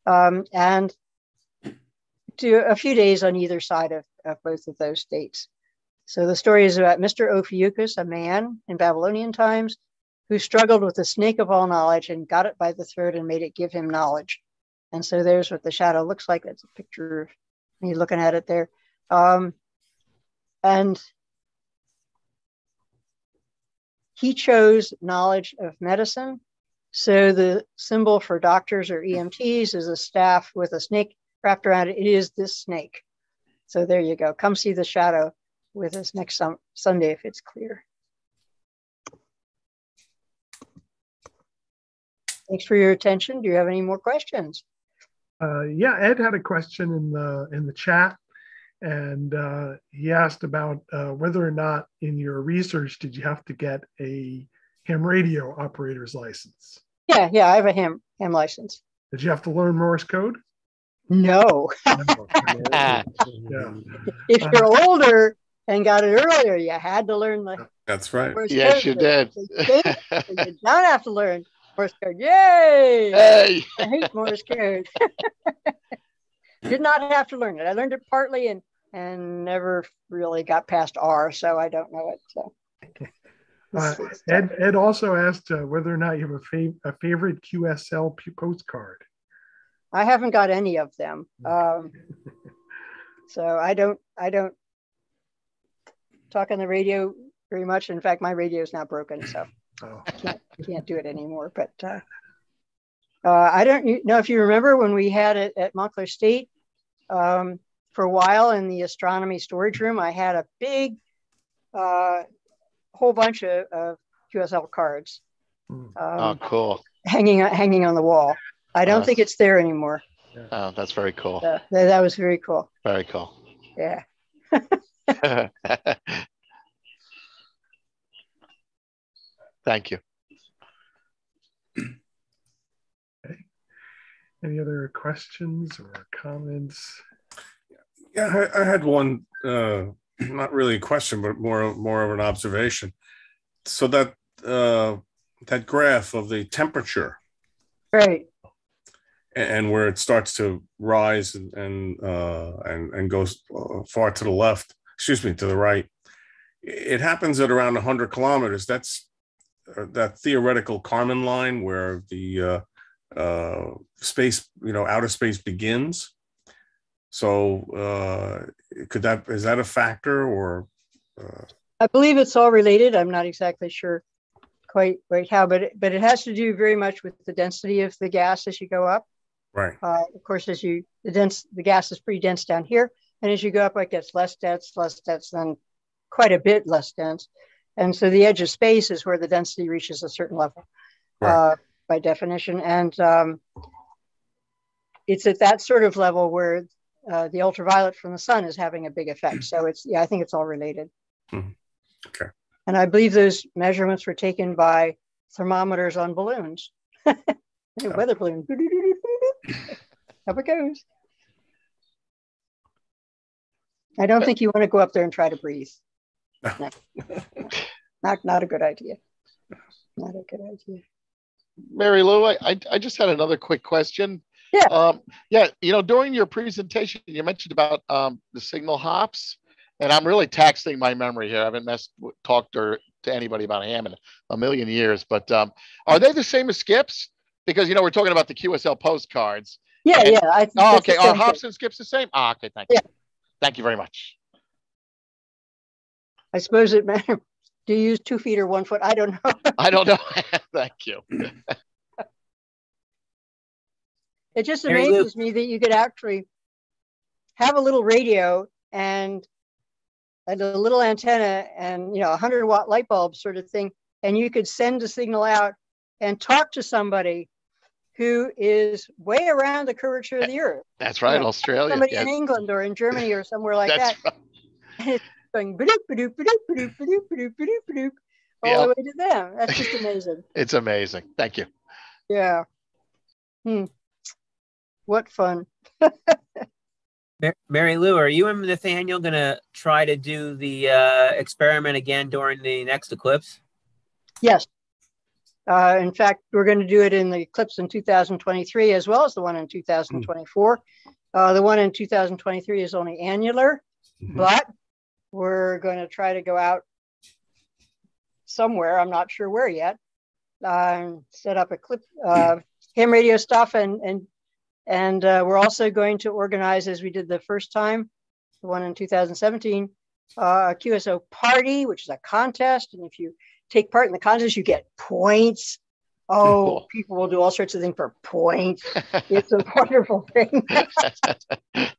Um, and to a few days on either side of, of both of those dates. So the story is about Mr. Ophiuchus, a man in Babylonian times who struggled with the snake of all knowledge and got it by the throat and made it give him knowledge. And so there's what the shadow looks like. That's a picture of me looking at it there. Um, and he chose knowledge of medicine. So the symbol for doctors or EMTs is a staff with a snake wrapped around it. It is this snake. So there you go. Come see the shadow with us next Sunday if it's clear. Thanks for your attention. Do you have any more questions? Uh, yeah, Ed had a question in the in the chat, and uh, he asked about uh, whether or not in your research did you have to get a ham radio operator's license? Yeah, yeah, I have a ham ham license. Did you have to learn Morse code? No. yeah. If you're older and got it earlier, you had to learn the. That's right. Morse Yes, code, you did. You don't have to learn Morse code. Yay! Hey. I hate Morse code. Did not have to learn it. I learned it partly and and never really got past R, so I don't know it. So. Uh, Ed, Ed also asked uh, whether or not you have a, fav- a favorite QSL p- postcard. I haven't got any of them. Um, so I don't I don't talk on the radio very much. In fact, my radio is now broken, so Oh. I can't can't do it anymore. But uh, uh, I don't know if you remember when we had it at Montclair State um, for a while in the astronomy storage room. I had a big uh, whole bunch of, of QSL cards Hmm. Oh, um, cool. hanging hanging on the wall. I don't Uh, think it's there anymore. Oh, that's very cool. Uh, that, that was very cool. Very cool. Yeah. Thank you. Any other questions or comments? Yeah, I, I had one, uh, not really a question, but more more of an observation. So that uh, that graph of the temperature, right, and, and where it starts to rise and and uh, and, and goes uh, far to the left, excuse me, to the right. It happens at around 100 kilometers. That's uh, that theoretical Kármán line where the uh, uh, space, you know, outer space begins. So uh, could that is that a factor or? Uh... I believe it's all related. I'm not exactly sure quite quite how, but it, but it has to do very much with the density of the gas as you go up. Right. Uh, of course, as you the dense the gas is pretty dense down here, and as you go up, it gets less dense, less dense, then quite a bit less dense, and so the edge of space is where the density reaches a certain level, right. By definition, and um, it's at that sort of level where uh, the ultraviolet from the sun is having a big effect. So it's yeah, I think it's all related. Mm-hmm. Okay. And I believe those measurements were taken by thermometers on balloons, oh. weather balloon. Up it goes. I don't think you want to go up there and try to breathe. No. not not a good idea. Not a good idea. Mary Lou, I, I just had another quick question. Yeah. Um, yeah. You know, during your presentation, you mentioned about um, the signal hops, and I'm really taxing my memory here. I haven't messed, talked or to anybody about ham in a million years, but um, are they the same as skips? Because you know we're talking about the QSL postcards. Yeah, and, yeah. I oh, okay. Are hops and skips the same? Ah, okay. Thank yeah. you. Thank you very much. I suppose it matters. Do you use two feet or one foot? I don't know. I don't know. Thank you. It just amazes me that you could actually have a little radio and, and a little antenna and you know a hundred watt light bulb sort of thing, and you could send a signal out and talk to somebody who is way around the curvature of the earth. That's right, you know, Australia. Somebody yes. in England or in Germany or somewhere like that. Right. It's going ba-doop, ba-doop, ba-doop, ba-doop, ba-doop, ba-doop, ba-doop, ba-doop, all yep. the way to them. That's just amazing. it's amazing. Thank you. Yeah. Hmm. What fun. Mary Lou, are you and Nathaniel going to try to do the uh, experiment again during the next eclipse? Yes. Uh, in fact, we're going to do it in the eclipse in 2023 as well as the one in 2024. Mm. Uh, the one in 2023 is only annular, mm-hmm. but we're going to try to go out somewhere. I'm not sure where yet. Uh, set up a clip, uh, ham radio stuff and and and uh, we're also going to organize, as we did the first time, the one in 2017, uh, a QSO party, which is a contest. And if you take part in the contest, you get points. Oh, people will do all sorts of things for points. it's a wonderful thing.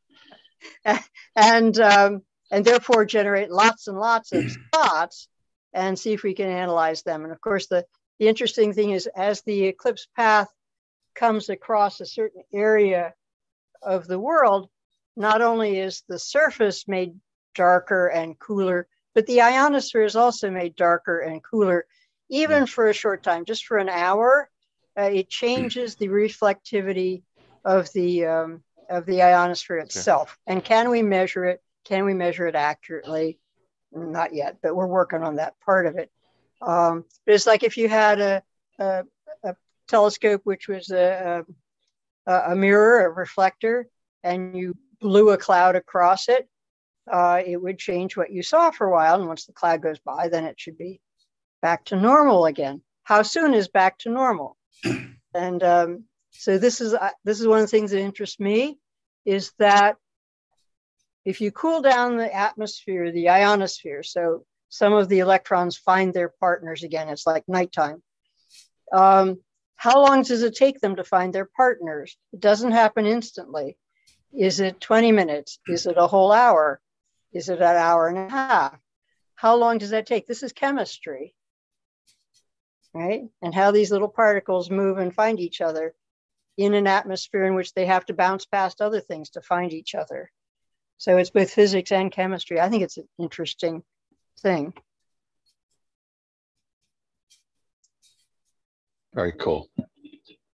and um, and therefore generate lots and lots of spots and see if we can analyze them. And of course, the, the interesting thing is as the eclipse path comes across a certain area of the world, not only is the surface made darker and cooler, but the ionosphere is also made darker and cooler, even for a short time, just for an hour. Uh, it changes the reflectivity of the um, of the ionosphere itself. And can we measure it? Can we measure it accurately? Not yet, but we're working on that part of it. Um, but it's like if you had a, a, telescope, which was a, a, a mirror, a reflector, and you blew a cloud across it, uh, it would change what you saw for a while. And once the cloud goes by, then it should be back to normal again. How soon is back to normal? and um, so this is uh, this is one of the things that interests me is that if you cool down the atmosphere, the ionosphere, so some of the electrons find their partners again. It's like nighttime. Um, how long does it take them to find their partners? It doesn't happen instantly. Is it 20 minutes? Is it a whole hour? Is it an hour and a half? How long does that take? This is chemistry, right? And how these little particles move and find each other in an atmosphere in which they have to bounce past other things to find each other. So it's both physics and chemistry. I think it's an interesting thing. Very cool.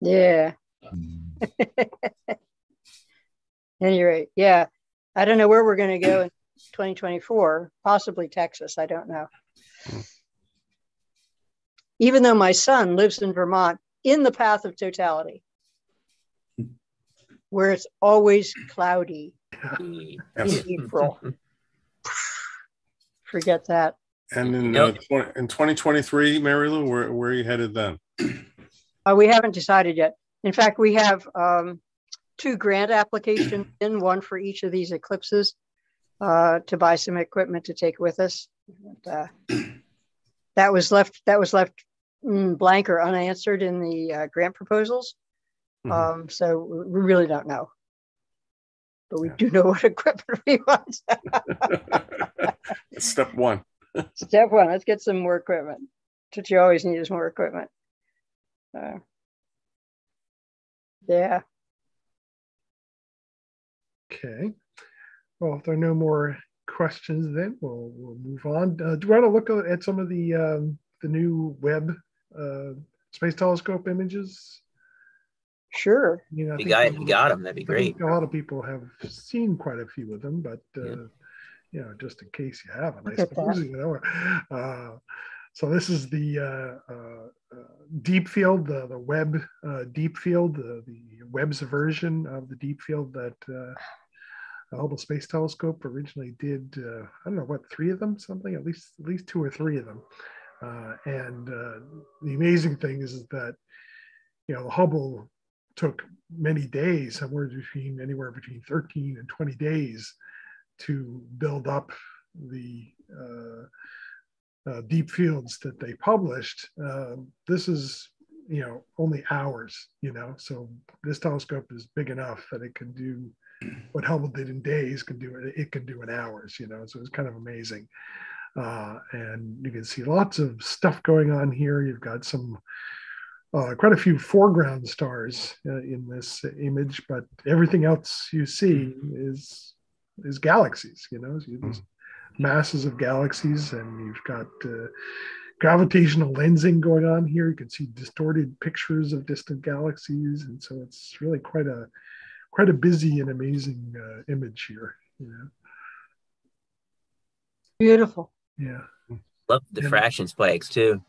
Yeah. Mm. Any rate, yeah. I don't know where we're going to go in 2024, possibly Texas. I don't know. Even though my son lives in Vermont in the path of totality, where it's always cloudy in April. Forget that. And in, uh, in 2023, Mary Lou, where, where are you headed then? Uh, we haven't decided yet. In fact, we have um, two grant applications in, one for each of these eclipses uh, to buy some equipment to take with us. And, uh, that was left. That was left mm, blank or unanswered in the uh, grant proposals. Mm-hmm. Um, so we really don't know, but we yeah. do know what equipment we want. Step one. Step one. Let's get some more equipment. What you always need is more equipment. Uh, yeah. Okay. Well, if there are no more questions, then we'll we'll move on. Uh, do you want to look at some of the um, the new Webb uh, space telescope images? Sure. You know, you got you got them. That'd be great. A lot of people have seen quite a few of them, but uh, yeah. you know, just in case you haven't, I suppose you know. Uh, so this is the uh, uh, uh, deep field, the the Webb deep field, the, the Webb's version of the deep field that the Hubble Space Telescope originally did. I don't know what three of them, something at least at least two or three of them. and the amazing thing is, is that you know the Hubble took many days, somewhere between anywhere between 13 and 20 days to build up the uh, uh, deep fields that they published. Uh, this is, you know, only hours, you know, so this telescope is big enough that it can do what Hubble did in days can do it, it can do in hours, you know, so it's kind of amazing. Uh, and you can see lots of stuff going on here. You've got some uh, quite a few foreground stars uh, in this image, but everything else you see is is galaxies. You know, mm-hmm. masses of galaxies, and you've got uh, gravitational lensing going on here. You can see distorted pictures of distant galaxies, and so it's really quite a quite a busy and amazing uh, image here. You know, beautiful. Yeah, love the diffraction spikes too.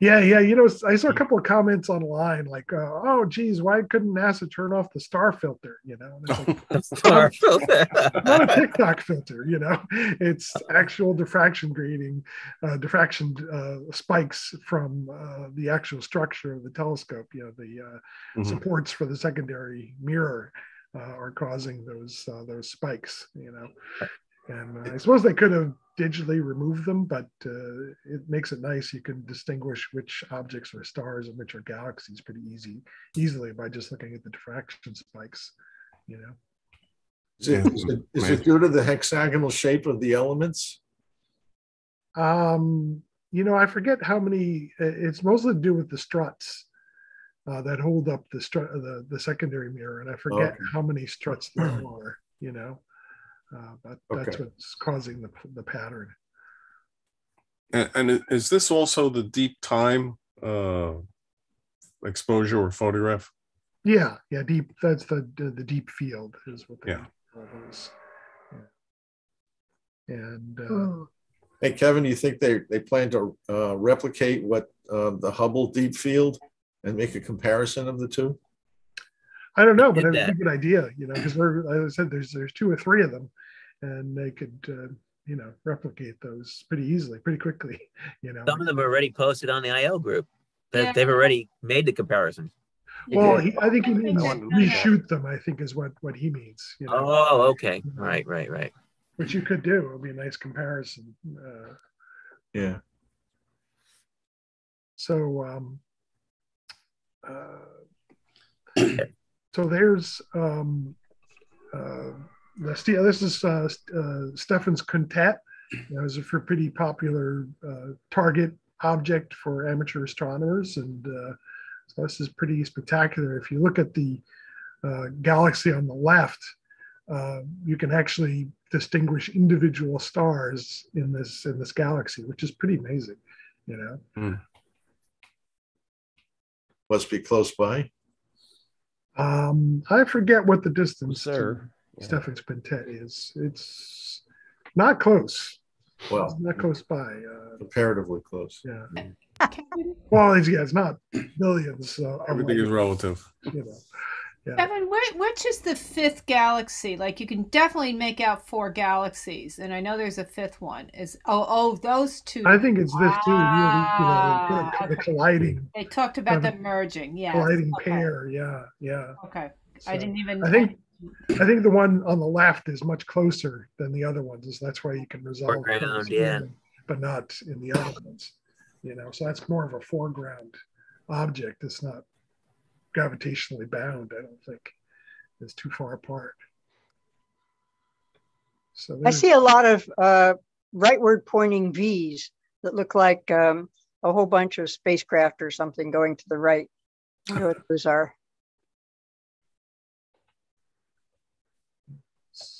Yeah, yeah. You know, I saw a couple of comments online like, uh, "Oh, geez, why couldn't NASA turn off the star filter?" You know, like, star filter, not a TikTok filter. You know, it's actual diffraction grating, uh, diffraction uh, spikes from uh, the actual structure of the telescope. You know, the uh, mm-hmm. supports for the secondary mirror uh, are causing those those spikes. You know, and I suppose they could have digitally removed them, but uh, it makes it nice. You can distinguish which objects are stars and which are galaxies pretty easy, easily by just looking at the diffraction spikes. You know. Is it, is it, is it due to the hexagonal shape of the elements? Um, you know, I forget how many. It's mostly to do with the struts. Uh, that hold up the strut, the, the secondary mirror, and I forget okay. how many struts there are. You know, uh, that, that's what's causing the, the pattern. And, and, is this also the deep time uh, exposure or photograph? Yeah, yeah, deep. That's the the, the deep field is what they yeah. call those. Yeah. And uh, hey, Kevin, you think they they plan to uh, replicate what uh, the Hubble deep field and make a comparison of the two? I don't know, but it's a good idea, you know, because like I said, there's there's two or three of them, and they could uh, you know replicate those pretty easily, pretty quickly. You know, some of them are already posted on the IO group. That yeah. they've already made the comparison. Well, he, I think he means reshoot them. I think is what what he means. You know? Oh, okay, right, right, right. Which you could do. It would be a nice comparison. Uh, yeah. So, um, uh, so there's um, uh, this is uh, uh, Stephan's quintet. It was a pretty popular uh, target object for amateur astronomers, and uh, so this is pretty spectacular. If you look at the uh, galaxy on the left, uh, you can actually distinguish individual stars in this in this galaxy, which is pretty amazing. You know, mm. must be close by. Um, I forget what the distance Sir. To Stephan's Quintet is. It's not close. Well, It's not close by. Uh, comparatively close. yeah. Kevin, Well, it's, yeah, it's not billions. So Everything is relative. You know. Yeah. Kevin, whi- which is the fifth galaxy? Like you can definitely make out four galaxies, and I know there's a fifth one. Is oh oh those two? I think it's this too. You know, Ah, you know, the okay. colliding, They talked about the merging. Yeah. colliding okay. pair. Yeah, yeah. Okay. So, I didn't even. I think I think the one on the left is much closer than the other ones. So that's why you can resolve, Foreground, curves yeah. them, but not in the other ones. You know, so that's more of a foreground object. It's not gravitationally bound. I don't think it's too far apart. So I see a lot of uh, rightward pointing V's that look like um, a whole bunch of spacecraft or something going to the right. I wonder what those are.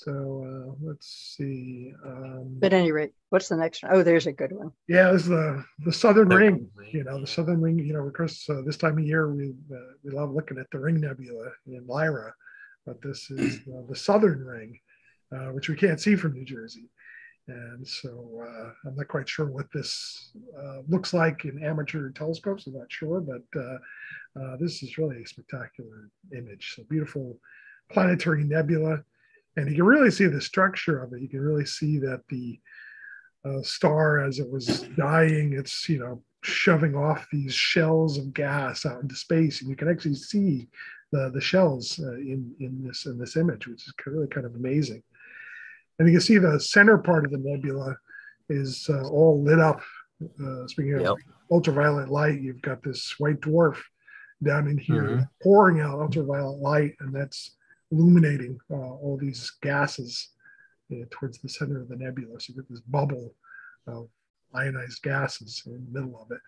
So uh, let's see. Um, But at any rate, what's the next one? Oh, there's a good one. yeah, this is the the Southern Southern Ring. Ring, You know, the Southern Ring. You know, of course, uh, this time of year we uh, we love looking at the Ring Nebula in Lyra, but this is the Southern Ring, uh, which we can't see from New Jersey, and so uh, I'm not quite sure what this uh, looks like in amateur telescopes. I'm not sure, but uh, uh, this is really a spectacular image. So beautiful planetary nebula and you can really see the structure of it. You can really see that the uh, star, as it was dying, it's you know shoving off these shells of gas out into space, and you can actually see the the shells uh, in in this in this image, which is really kind of amazing. And you can see the center part of the nebula is uh, all lit up. Uh, speaking of Yep. ultraviolet light, you've got this white dwarf down in here Mhm. pouring out ultraviolet light, and that's illuminating uh, all these gases uh, towards the center of the nebula. So you get this bubble of ionized gases in the middle of it.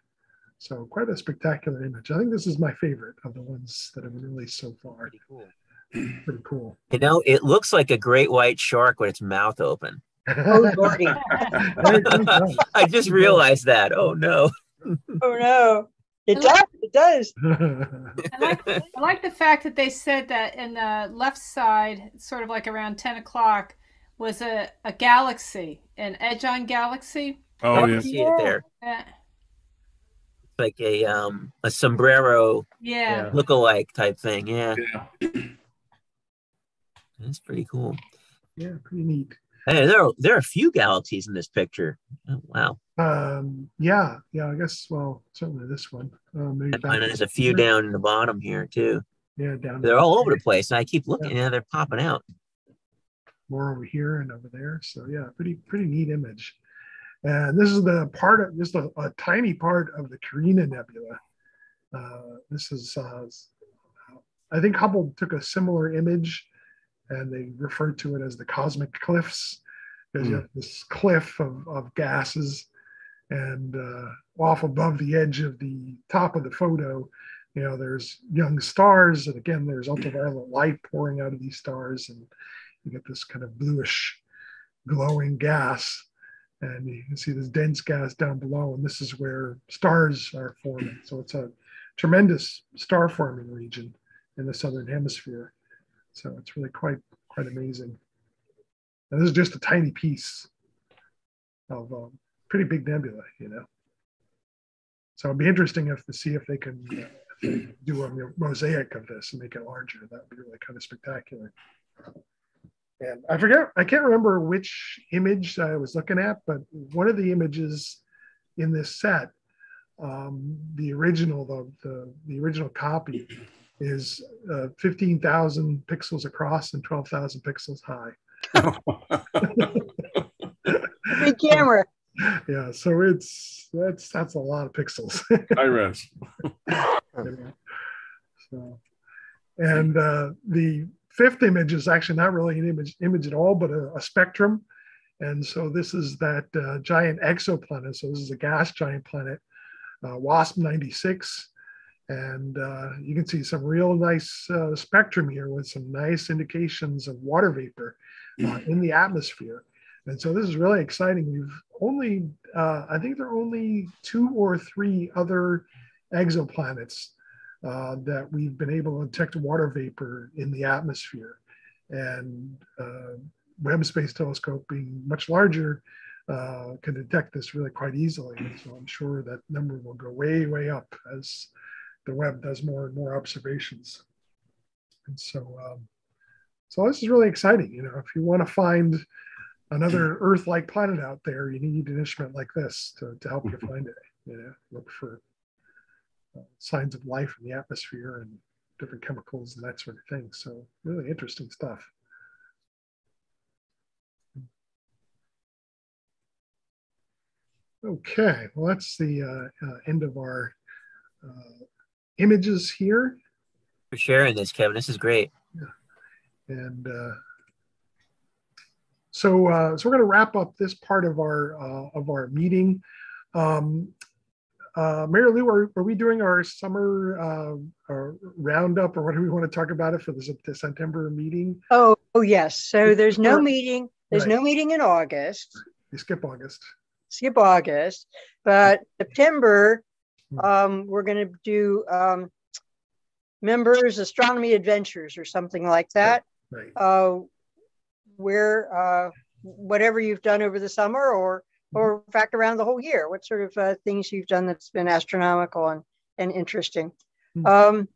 So quite a spectacular image. I think this is my favorite of the ones that have been released so far. Pretty cool. Pretty cool. You know, it looks like a great white shark with its mouth open. Oh, Lordy. I just realized that. Oh no. oh, no. It does. It does. I like, I like the fact that they said that in the left side, sort of like around 10 o'clock, was a, a galaxy, an edge on galaxy. Oh I yeah. see it there. Uh, Like a um a sombrero yeah. look-alike type thing. Yeah. Yeah. That's pretty cool. yeah, pretty neat. Hey, there are, there are a few galaxies in this picture. Oh, wow. Um, yeah, yeah, I guess, well, certainly this one. Uh, maybe And there's a few down in the bottom here too. Yeah, down They're all over the place. And I keep looking, yeah, they're popping out. more over here and over there. So yeah, pretty pretty neat image. And this is the part of just a, a tiny part of the Carina Nebula. Uh, this is uh, I think Hubble took a similar image, and they referred to it as the cosmic cliffs, because you have this cliff of, of gases, and uh, off above the edge of the top of the photo, you know, there's young stars, and again, there's ultraviolet light pouring out of these stars, and you get this kind of bluish glowing gas. And you can see this dense gas down below. And this is where stars are forming. So it's a tremendous star forming region in the southern hemisphere so it's really quite quite amazing. And this is just a tiny piece of a pretty big nebula you know? So it'd be interesting if to see if they can uh, do a mosaic of this and make it larger. That would be really kind of spectacular. And I forget, I can't remember which image I was looking at, but one of the images in this set, um, the original, the, the, the original copy is uh, 15,000 pixels across and 12,000 pixels high. Big camera. Yeah, so it's that's that's a lot of pixels. High res. so, and uh, the fifth image is actually not really an image image at all, but a, a spectrum. And so this is that uh, giant exoplanet. So this is a gas giant planet, uh, WASP 96. And uh, you can see some real nice uh, spectrum here with some nice indications of water vapor uh, in the atmosphere. And so this is really exciting. We've only, uh, I think there are only two or three other exoplanets uh, that we've been able to detect water vapor in the atmosphere. And uh, Webb Space Telescope, being much larger, uh, can detect this really quite easily. And so I'm sure that number will go way, way up as the Webb does more and more observations. And so, um, so this is really exciting. You know, if you want to find another Earth-like planet out there, you need an instrument like this to, to help you find it. You know, look for uh, signs of life in the atmosphere and different chemicals and that sort of thing. So really interesting stuff. Okay, well, that's the uh, uh, end of our uh, images here. For sharing this, Kevin. This is great. Yeah. And uh, so, uh, so we're going to wrap up this part of our uh, of our meeting. Um, uh, Mary Lou, are, are we doing our summer uh, our roundup, or what do we want to talk about it for the, the September meeting? Oh, oh yes. So there's no meeting. There's right. no meeting in August. You skip August. Skip August, but September. Um, we're going to do um, members astronomy adventures or something like that. Right. Uh, where uh, whatever you've done over the summer or or in fact around the whole year what sort of uh, things you've done that's been astronomical and, and interesting mm-hmm. um,